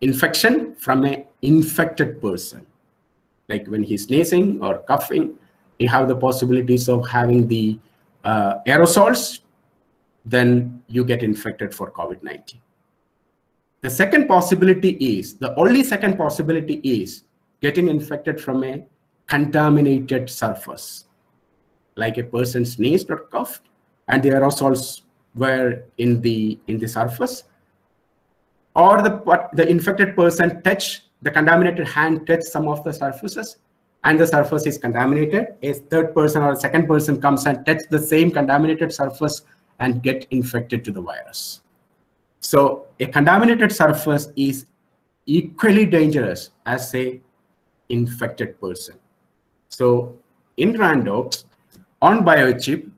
infection from an infected person. Like when he's sneezing or coughing, you have the possibilities of having the uh, aerosols, then you get infected for COVID-19. The second possibility is, the only second possibility is getting infected from a contaminated surface. Like a person sneezed or coughed, and the aerosols were in the in the surface or the the infected person touch the contaminated hand touch some of the surfaces and the surface is contaminated a third person or a second person comes and touch the same contaminated surface and get infected to the virus so a contaminated surface is equally dangerous as a infected person so in randox on biochip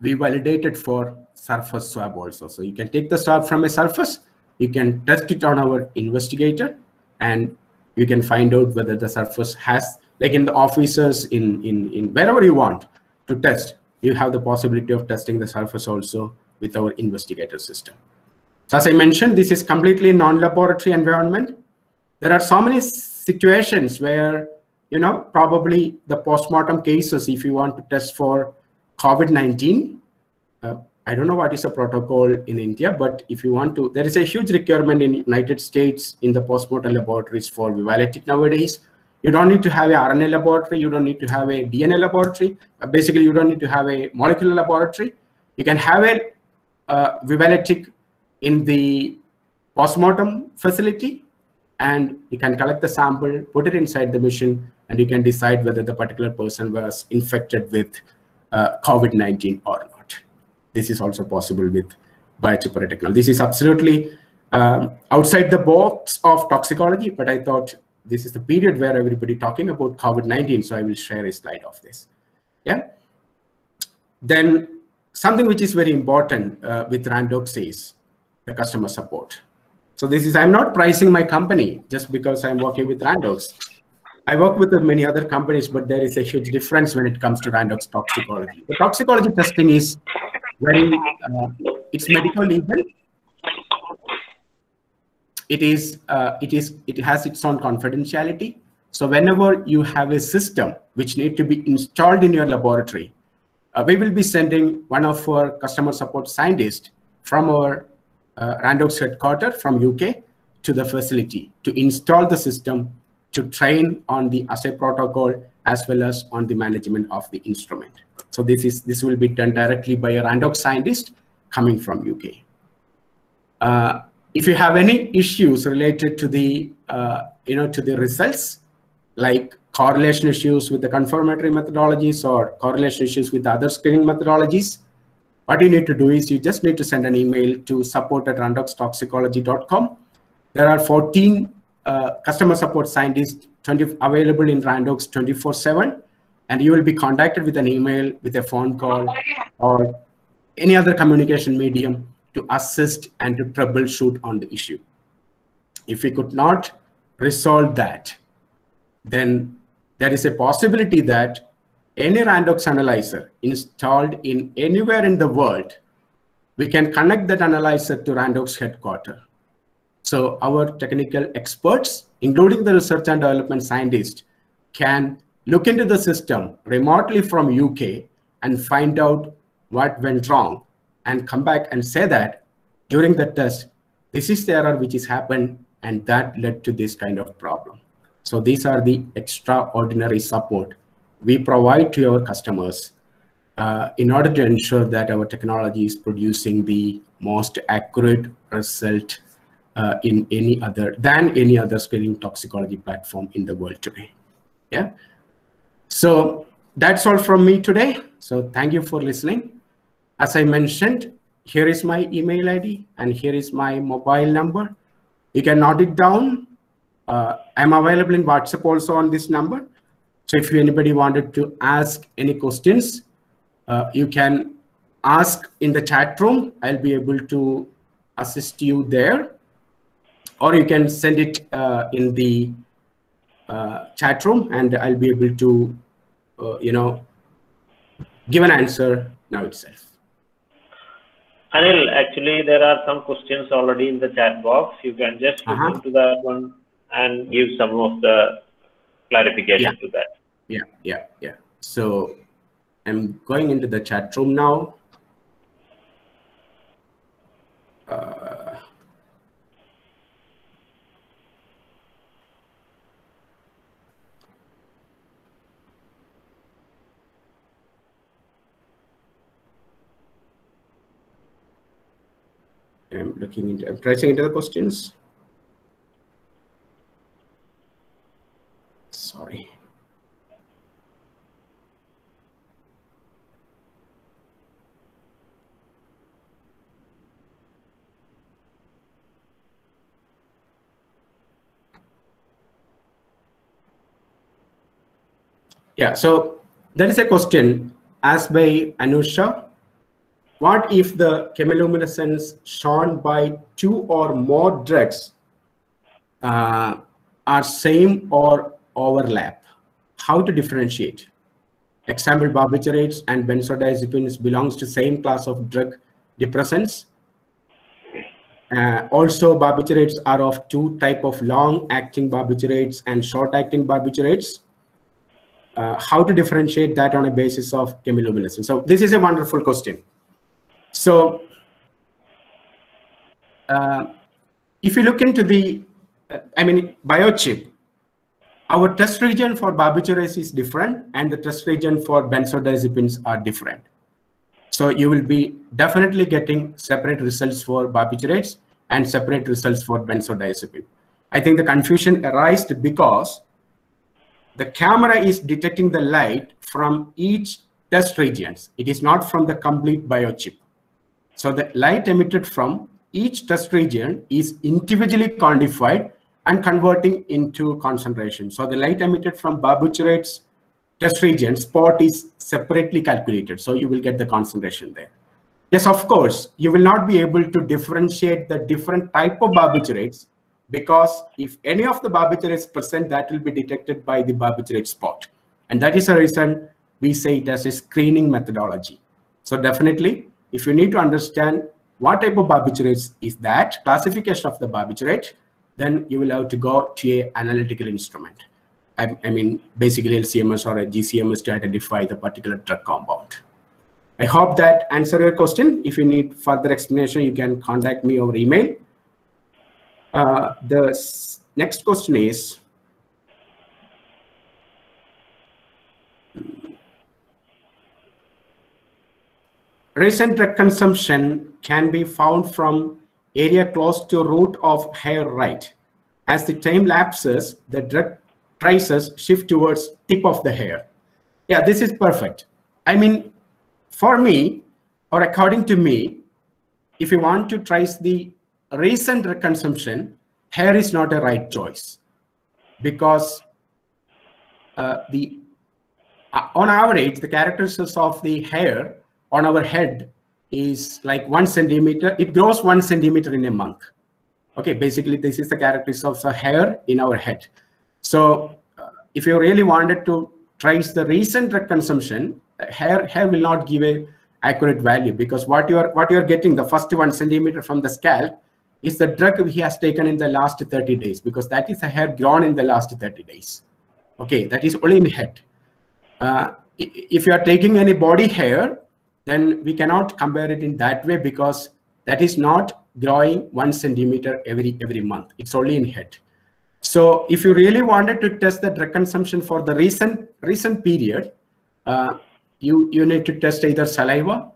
we validated for surface swab also. So you can take the swab from a surface, you can test it on our investigator, and you can find out whether the surface has, like in the offices, in, in, in wherever you want to test, you have the possibility of testing the surface also with our investigator system. So as I mentioned, this is completely non-laboratory environment. There are so many situations where, you know, probably the postmortem cases, if you want to test for COVID-19, uh, I don't know what is the protocol in India, but if you want to, there is a huge requirement in United States in the postmortem laboratories for Vivalytic nowadays. You don't need to have a RNA laboratory. You don't need to have a DNA laboratory. Uh, basically, you don't need to have a molecular laboratory. You can have a uh, Vivalytic in the postmortem facility, and you can collect the sample, put it inside the machine, and you can decide whether the particular person was infected with uh, COVID-19 or not. This is also possible with biochip array technology. This is absolutely um, outside the box of toxicology, but I thought this is the period where everybody talking about COVID-19, so I will share a slide of this. Yeah. Then something which is very important uh, with Randox is the customer support. So this is, I'm not pricing my company just because I'm working with Randox. I work with many other companies, but there is a huge difference when it comes to Randox toxicology. The toxicology testing is very, uh, it's medical legal. It is, uh, it is, it has its own confidentiality. So whenever you have a system which need to be installed in your laboratory, uh, we will be sending one of our customer support scientists from our uh, Randox headquarters from UK to the facility to install the system to train on the assay protocol as well as on the management of the instrument. So this is this will be done directly by a Randox scientist coming from UK. Uh, if you have any issues related to the uh, you know to the results, like correlation issues with the confirmatory methodologies or correlation issues with other screening methodologies, what you need to do is you just need to send an email to support at randoxtoxicology.com. There are 14 uh, customer support scientists 20, available in Randox 24 7, and you will be contacted with an email, with a phone call, or any other communication medium to assist and to troubleshoot on the issue. If we could not resolve that, then there is a possibility that any Randox analyzer installed in anywhere in the world, we can connect that analyzer to Randox headquarters. So our technical experts, including the research and development scientists, can look into the system remotely from UK and find out what went wrong and come back and say that during the test, this is the error which has happened and that led to this kind of problem. So these are the extraordinary support we provide to our customers uh, in order to ensure that our technology is producing the most accurate result uh, in any other than any other screening toxicology platform in the world today. Yeah. So that's all from me today. So thank you for listening. As I mentioned, here is my email ID and here is my mobile number. You can note it down. Uh, I'm available in WhatsApp also on this number. So if anybody wanted to ask any questions, uh, you can ask in the chat room. I'll be able to assist you there. Or you can send it uh, in the uh, chat room and I'll be able to, uh, you know, give an answer now itself. Anil, actually, there are some questions already in the chat box. You can just look Uh-huh. into that one and give some of the clarification Yeah. to that. Yeah, yeah, yeah. So I'm going into the chat room now. Uh, I'm looking into, I'm pressing into the questions. Sorry. Yeah, so there is a question asked by Anusha. What if the chemiluminescence shown by two or more drugs uh, are same or overlap? How to differentiate? Example, barbiturates and benzodiazepines belongs to same class of drug depressants. Uh, also, barbiturates are of two type of long-acting barbiturates and short-acting barbiturates uh, how to differentiate that on a basis of chemiluminescence? So this is a wonderful question. So uh, if you look into the, uh, I mean, biochip, our test region for barbiturates is different and the test region for benzodiazepines are different. So you will be definitely getting separate results for barbiturates and separate results for benzodiazepine. I think the confusion arises because the camera is detecting the light from each test regions. It is not from the complete biochip. So the light emitted from each test region is individually quantified and converting into concentration. So the light emitted from barbiturates test region spot is separately calculated. So you will get the concentration there. Yes, of course, you will not be able to differentiate the different type of barbiturates because if any of the barbiturates present, that will be detected by the barbiturate spot. And that is the reason we say it as a screening methodology. So definitely, if you need to understand what type of barbiturates is that, classification of the barbiturate, then you will have to go to a analytical instrument. I, I mean, basically LCMS or a GCMS to identify the particular drug compound. I hope that answer your question. If you need further explanation, you can contact me over email. Uh, the next question is, recent drug consumption can be found from area close to root of hair right. As the time lapses, the drug traces shift towards tip of the hair. Yeah, this is perfect. I mean, for me, or according to me, if you want to trace the recent consumption, hair is not a right choice because uh, the uh, on average the characteristics of the hair on our head is like one centimeter. It grows one centimeter in a month. Okay, basically this is the characteristics of the hair in our head. So uh, if you really wanted to trace the recent drug consumption, hair hair will not give a accurate value because what you are what you are getting the first one centimeter from the scalp is the drug he has taken in the last 30 days because that is a hair grown in the last 30 days. Okay, that is only in head. Uh, if you are taking any body hair, then we cannot compare it in that way because that is not growing one centimeter every every month. It's only in head. So if you really wanted to test the drug consumption for the recent recent period, uh, you you need to test either saliva.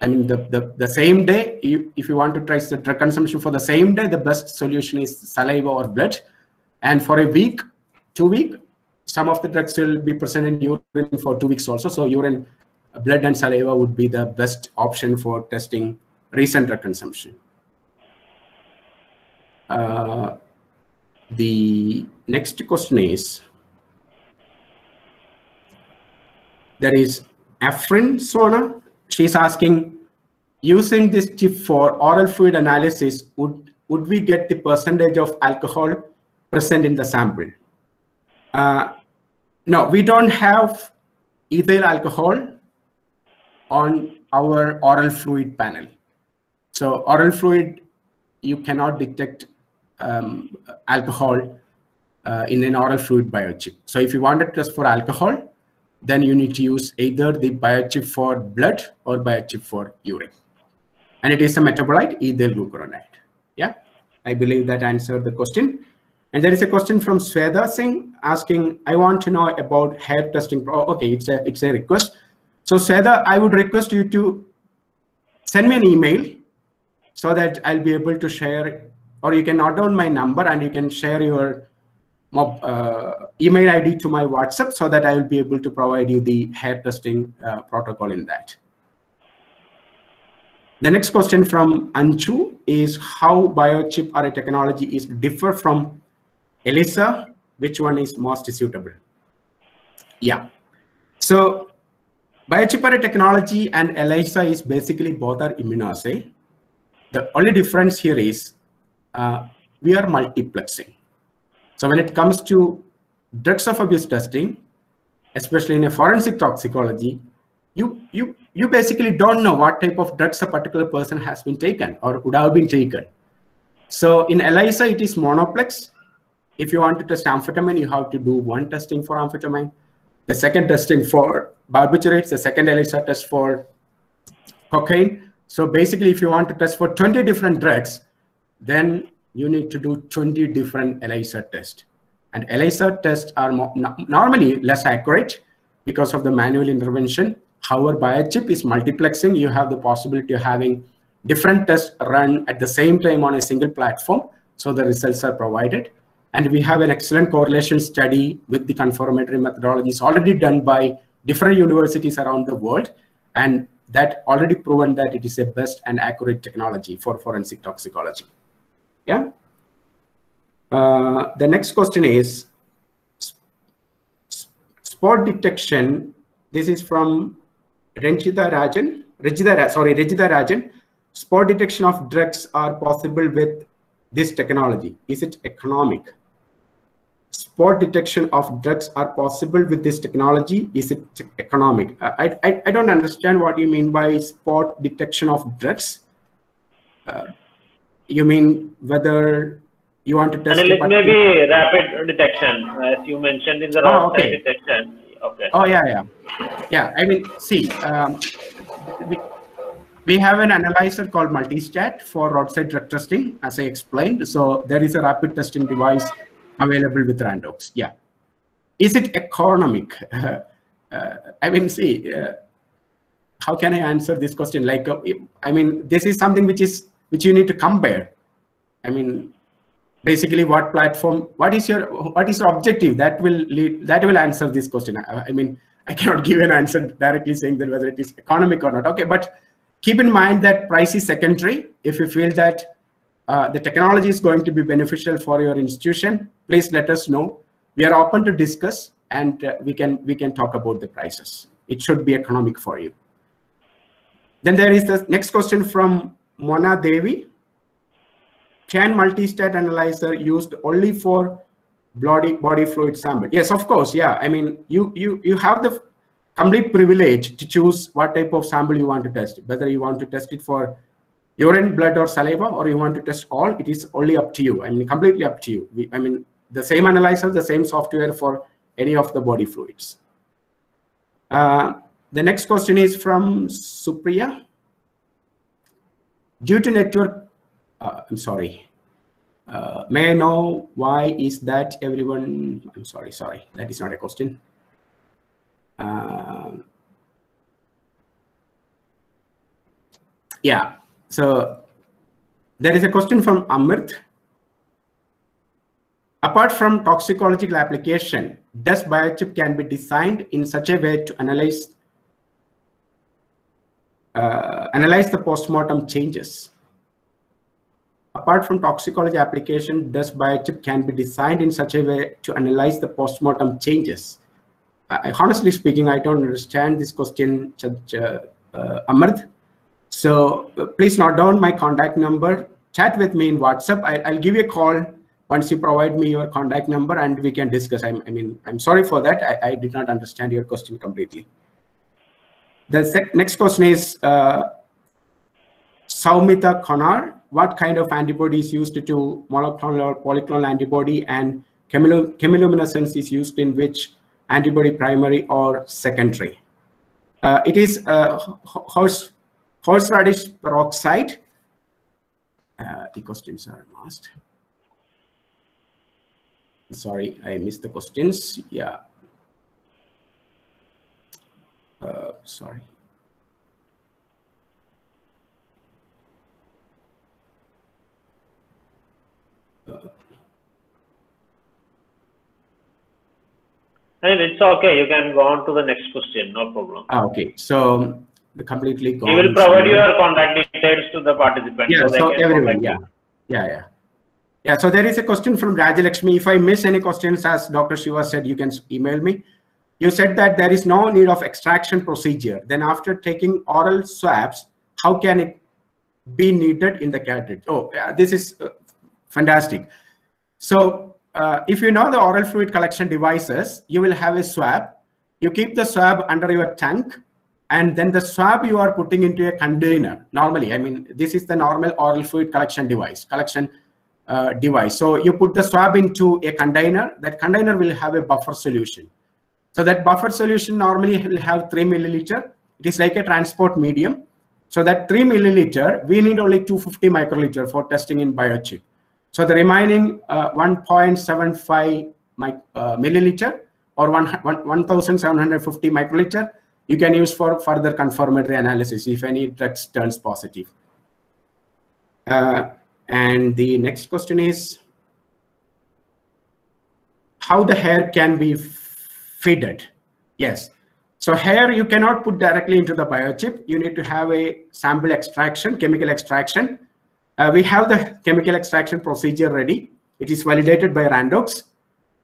I mean the, the, the same day, you, if you want to trace the drug consumption for the same day, the best solution is saliva or blood. And for a week, two week, some of the drugs will be present in urine for two weeks also. So urine, blood and saliva would be the best option for testing recent drug consumption. Uh, the next question is, there is Afrin Sona. She's asking, using this chip for oral fluid analysis, would, would we get the percentage of alcohol present in the sample? Uh, no, we don't have ethyl alcohol on our oral fluid panel. So oral fluid, you cannot detect um, alcohol uh, in an oral fluid biochip. So if you want to test for alcohol, then you need to use either the biochip for blood or biochip for urine. And it is a metabolite, ethyl glucuronide. Yeah, I believe that answered the question. And there is a question from Sweda Singh asking, I want to know about hair testing. Oh, okay, it's a, it's a request. So Sweda, I would request you to send me an email so that I'll be able to share, or you can note down my number and you can share your uh, email ID to my WhatsApp so that I will be able to provide you the hair testing uh, protocol in that. The next question from Anchu is how biochip array technology is differ from ELISA, which one is most suitable? Yeah. So biochip array technology and ELISA is basically both are immunoassay. The only difference here is uh, we are multiplexing. So when it comes to drugs of abuse testing, especially in a forensic toxicology, you you you basically don't know what type of drugs a particular person has been taken or would have been taken. So in ELISA, it is monoplex. If you want to test amphetamine, you have to do one testing for amphetamine, the second testing for barbiturates, the second ELISA test for cocaine. So basically, if you want to test for 20 different drugs, then you need to do 20 different ELISA tests. And ELISA tests are normally less accurate because of the manual intervention. However, biochip is multiplexing. You have the possibility of having different tests run at the same time on a single platform. So the results are provided. And we have an excellent correlation study with the confirmatory methodologies already done by different universities around the world. And that already proven that it is a best and accurate technology for forensic toxicology. Yeah. Uh, the next question is spot detection. This is from Renjita Rajan. Rajita, sorry, Rajita Rajan. Spot detection of drugs are possible with this technology. Is it economic? Spot detection of drugs are possible with this technology. Is it economic? I, I, I don't understand what you mean by spot detection of drugs. Uh, you mean whether you want to test and it may be rapid detection as you mentioned in the oh, okay. detection okay oh yeah yeah yeah i mean see um, we, we have an analyzer called multistat for roadside drug testing as i explained so there is a rapid testing device available with randox yeah is it economic uh, uh, i mean see uh, how can i answer this question like uh, i mean this is something which is which you need to compare. I mean, basically what platform, what is your, what is your objective? That will lead, that will answer this question. I, I mean, I cannot give an answer directly saying that whether it is economic or not. Okay, but keep in mind that price is secondary. If you feel that uh, the technology is going to be beneficial for your institution, please let us know. We are open to discuss and uh, we can we can talk about the prices. It should be economic for you. Then there is the next question from Mona Devi. Can multi-stat analyzer used only for body body fluid sample? Yes, of course. Yeah, I mean you you you have the complete privilege to choose what type of sample you want to test. Whether you want to test it for urine, blood, or saliva, or you want to test all, it is only up to you. I mean, completely up to you. We, I mean, the same analyzer, the same software for any of the body fluids. Uh, the next question is from Supriya. Due to network, uh, I'm sorry. Uh, may I know why is that everyone, I'm sorry, sorry, that is not a question. Uh, yeah, so there is a question from Amrit. Apart from toxicological application, does biochip can be designed in such a way to analyze uh, analyze the postmortem changes? Apart from toxicology application, does biochip can be designed in such a way to analyze the postmortem changes? I, honestly speaking, I don't understand this question, uh, Amrit. So uh, please note down my contact number. Chat with me in WhatsApp. I, will give you a call once you provide me your contact number and we can discuss. I'm, i mean, I'm sorry for that. I, I, did not understand your question completely. The next question is uh, Saumita Konar. What kind of antibody is used to monoclonal or polyclonal antibody and chemiluminescence is used in which antibody primary or secondary? Uh, it is uh, horse horseradish peroxide. Uh, the questions are lost. Sorry, I missed the questions. Yeah. Uh, sorry. Uh, and it's okay. You can go on to the next question. No problem. Ah, okay. So completely gone. You will provide your contact details to the participants. Yeah, so, so everyone, yeah. Yeah, yeah. Yeah, so there is a question from Rajalakshmi. If I miss any questions, as Dr. Siva said, you can email me. You said that there is no need of extraction procedure. Then after taking oral swabs, how can it be needed in the cartridge? Oh, yeah, this is uh, fantastic. So uh, if you know the oral fluid collection devices, you will have a swab. You keep the swab under your tank and then the swab you are putting into a container normally i mean this is the normal oral fluid collection device collection uh, device. So you put the swab into a container that container will have a buffer solution. So that buffer solution normally will have 3 milliliter. It is like a transport medium. So that 3 milliliter we need only 250 microliter for testing in biochip. So the remaining uh, 1.75 uh, milliliter or 1, 1750 microliter you can use for further confirmatory analysis if any drugs turns positive. Uh, and the next question is how the hair can be fitted. Yes. So hair you cannot put directly into the biochip. You need to have a sample extraction, chemical extraction. Uh, we have the chemical extraction procedure ready. It is validated by Randox.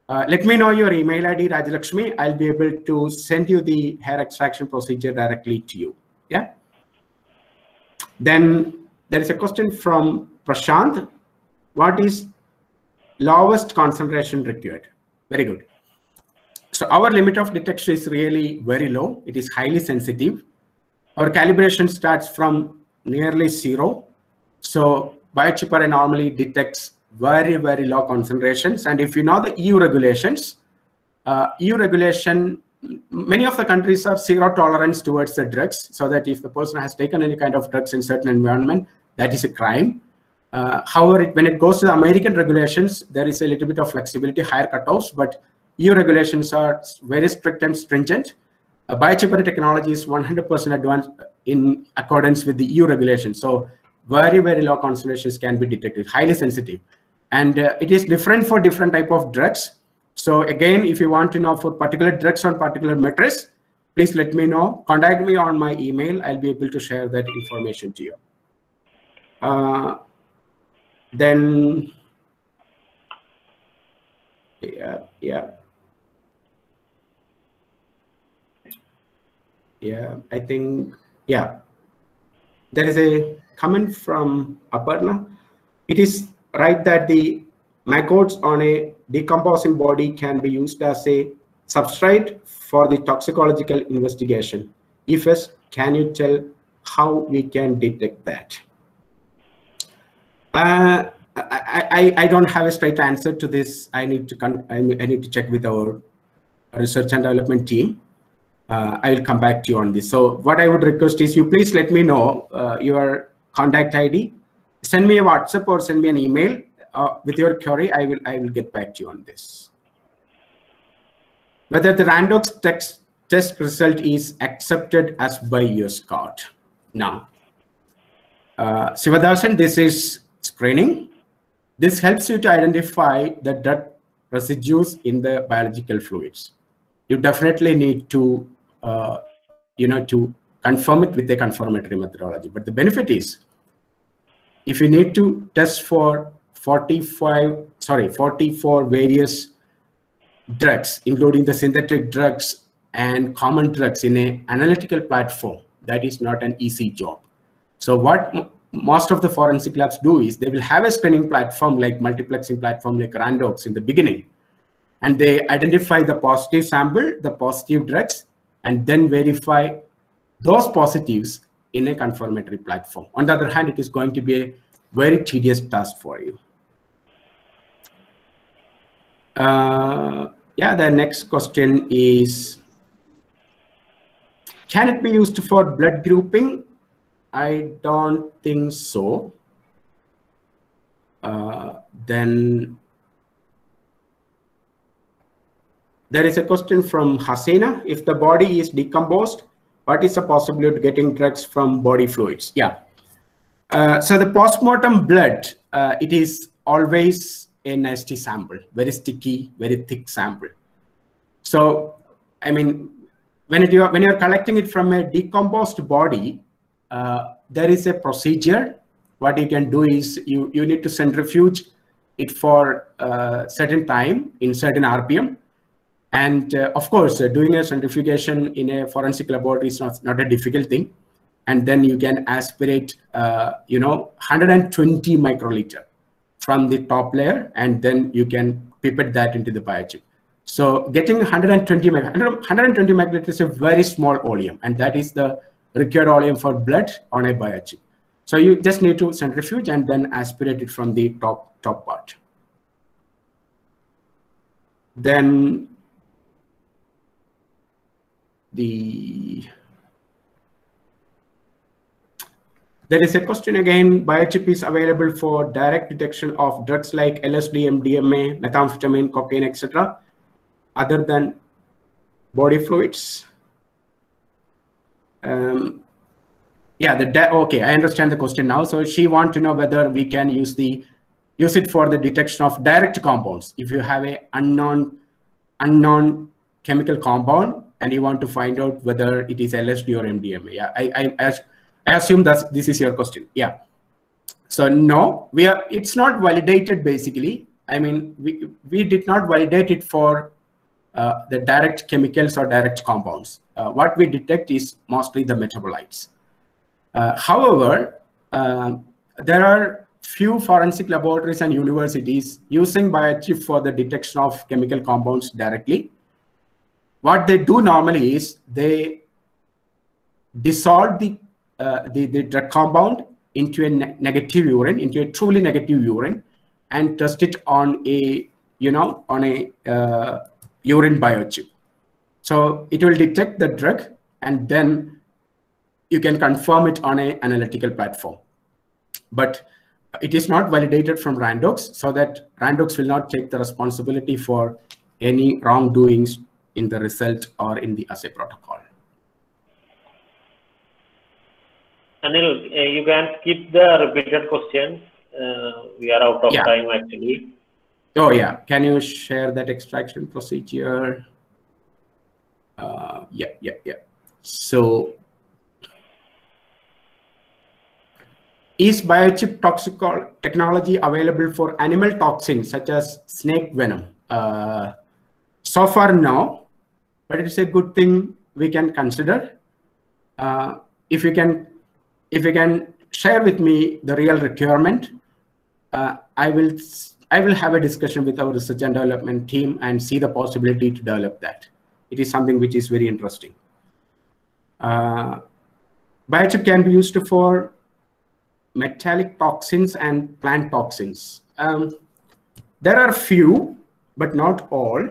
Uh, let me know your email ID, Rajalakshmi. I'll be able to send you the hair extraction procedure directly to you. Yeah. Then there is a question from Prashant. What is lowest concentration required? Very good. So our limit of detection is really very low. It is highly sensitive. Our calibration starts from nearly zero. So biochip array normally detects very, very low concentrations. And if you know the EU regulations, uh, EU regulation, many of the countries have zero tolerance towards the drugs, so that if the person has taken any kind of drugs in certain environment, that is a crime. Uh, however, it, when it goes to the American regulations, there is a little bit of flexibility, higher cutoffs, but EU regulations are very strict and stringent. Uh, biochip array technology is 100% advanced in accordance with the EU regulations. So very, very low concentrations can be detected, highly sensitive and uh, it is different for different type of drugs so again if you want to know for particular drugs on particular metrics please let me know. Contact me on my email. I'll be able to share that information to you. Uh, then, yeah, yeah. Yeah, I think, yeah. There is a comment from Aparna. It is right that the maggots on a decomposing body can be used as a substrate for the toxicological investigation. If yes, can you tell how we can detect that? Uh, I, I, I don't have a straight answer to this. I need to I need to check with our research and development team. Uh, I will come back to you on this. So what I would request is you please let me know uh, your contact ID. Send me a WhatsApp or send me an email uh, with your query. I will I will get back to you on this. Whether the Randox text test result is accepted as by your court. Now, uh, Sivadasan, this is screening. This helps you to identify the drug residues in the biological fluids. You definitely need to, uh, you know, to confirm it with a confirmatory methodology. But the benefit is, if you need to test for 45, sorry, 44 various drugs, including the synthetic drugs and common drugs in an analytical platform, that is not an easy job. So what most of the forensic labs do is they will have a screening platform like multiplexing platform like Randox in the beginning. And they identify the positive sample, the positive drugs, and then verify those positives in a confirmatory platform. On the other hand, it is going to be a very tedious task for you. Uh, yeah, the next question is, can it be used for blood grouping? I don't think so. Uh, then there is a question from Hasina. If the body is decomposed, what is the possibility of getting drugs from body fluids? Yeah. Uh, so the postmortem blood, uh, it is always a nasty sample, very sticky, very thick sample. So, I mean, when it, you are, when you're collecting it from a decomposed body, uh, there is a procedure. What you can do is you, you need to centrifuge it for a uh, certain time in certain RPM. And uh, of course, uh, doing a centrifugation in a forensic laboratory is not, not a difficult thing. And then you can aspirate, uh, you know, 120 microliter from the top layer, and then you can pipette that into the biochip. So getting 120 120 microliter is a very small volume, and that is the required volume for blood on a biochip. So you just need to centrifuge and then aspirate it from the top, top part. Then the there is a question again, biochip is available for direct detection of drugs like LSD, MDMA, methamphetamine, cocaine, etc. other than body fluids. Um, yeah, the okay, I understand the question now. So she want to know whether we can use the use it for the detection of direct compounds. If you have a unknown unknown chemical compound and you want to find out whether it is LSD or MDMA. Yeah, I I, I assume that this is your question. Yeah. So no, we are. It's not validated basically. I mean, we we did not validate it for uh, the direct chemicals or direct compounds uh, what we detect is mostly the metabolites. Uh, however, uh, there are few forensic laboratories and universities using biochip for the detection of chemical compounds directly. What they do normally is they dissolve the, uh, the, the drug compound into a ne negative urine, into a truly negative urine, and test it on a, you know, on a uh, urine biochip. So it will detect the drug and then you can confirm it on an analytical platform. But it is not validated from Randox so that Randox will not take the responsibility for any wrongdoings in the result or in the assay protocol. Anil, uh, you can skip the repeated questions. Uh, we are out of yeah. time actually. Oh yeah, can you share that extraction procedure? Uh, yeah, yeah, yeah. So is biochip toxical technology available for animal toxins such as snake venom? Uh, so far, no, but it's a good thing we can consider. Uh, if you can, if you can share with me the real requirement, uh, I will I will have a discussion with our research and development team and see the possibility to develop that. It is something which is very interesting. Uh, biochip can be used for metallic toxins and plant toxins. Um, there are few, but not all.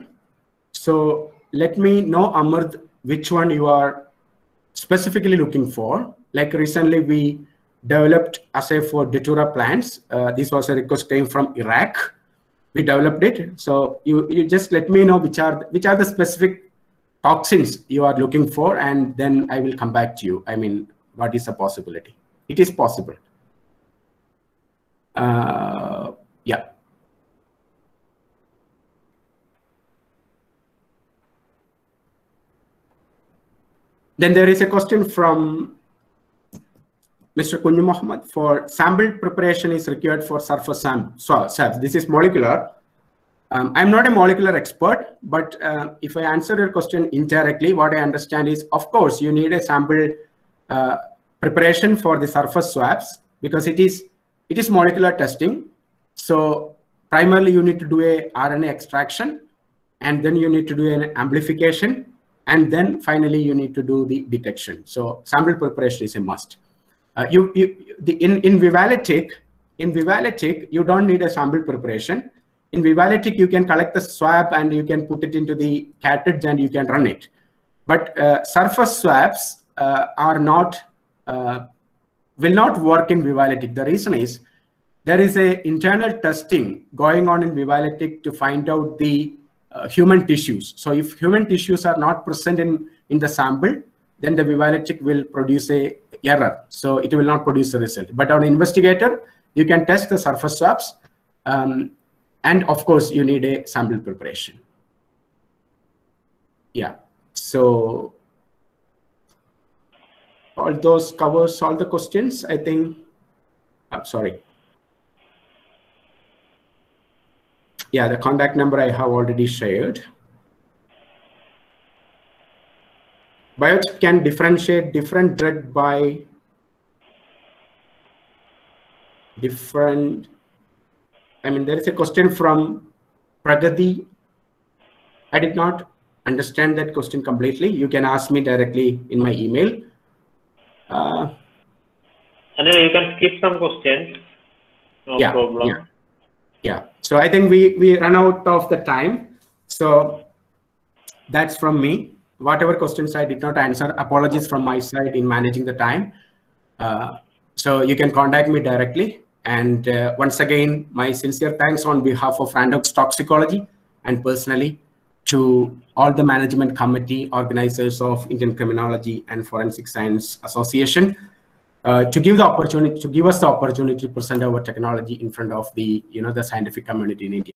So let me know, Amard, which one you are specifically looking for. Like recently we developed assay for datura plants. Uh, this was a request came from Iraq. We developed it. So you, you just let me know which are which are the specific toxins you are looking for, and then I will come back to you. I mean, what is the possibility? It is possible. Uh, yeah. Then there is a question from Mr. Kunju Mohammed for sample preparation is required for surface swabs. This is molecular. Um, I'm not a molecular expert, but uh, if I answer your question indirectly, what I understand is, of course, you need a sample uh, preparation for the surface swabs because it is it is molecular testing. So primarily you need to do a RNA extraction, and then you need to do an amplification, and then finally you need to do the detection. So sample preparation is a must. Uh, you, you the, in in Vivalytic, in Vivalytic, you don't need a sample preparation. In Vivalytic, you can collect the swab and you can put it into the cartridge and you can run it. But uh, surface swabs uh, are not uh, will not work in Vivalytic. The reason is there is a internal testing going on in Vivalytic to find out the uh, human tissues. So if human tissues are not present in in the sample, then the Vivalytic will produce a error. So it will not produce a result. But on investigator, you can test the surface swabs. Um, and of course, you need a sample preparation. Yeah. So all those covers all the questions, I think. I'm sorry. Yeah, the contact number I have already shared. Biochip can differentiate different drug by different. I mean, there is a question from Pragati. I did not understand that question completely. You can ask me directly in my email. Uh, and then you can skip some questions. No yeah, problem. Yeah. yeah. So I think we we run out of the time. So that's from me whatever questions I did not answer, apologies from my side in managing the time. Uh, so you can contact me directly. And uh, once again, my sincere thanks on behalf of Randox Toxicology and personally to all the management committee organizers of Indian Criminology and Forensic Science Association uh, to give the opportunity to give us the opportunity to present our technology in front of the you know the scientific community in India.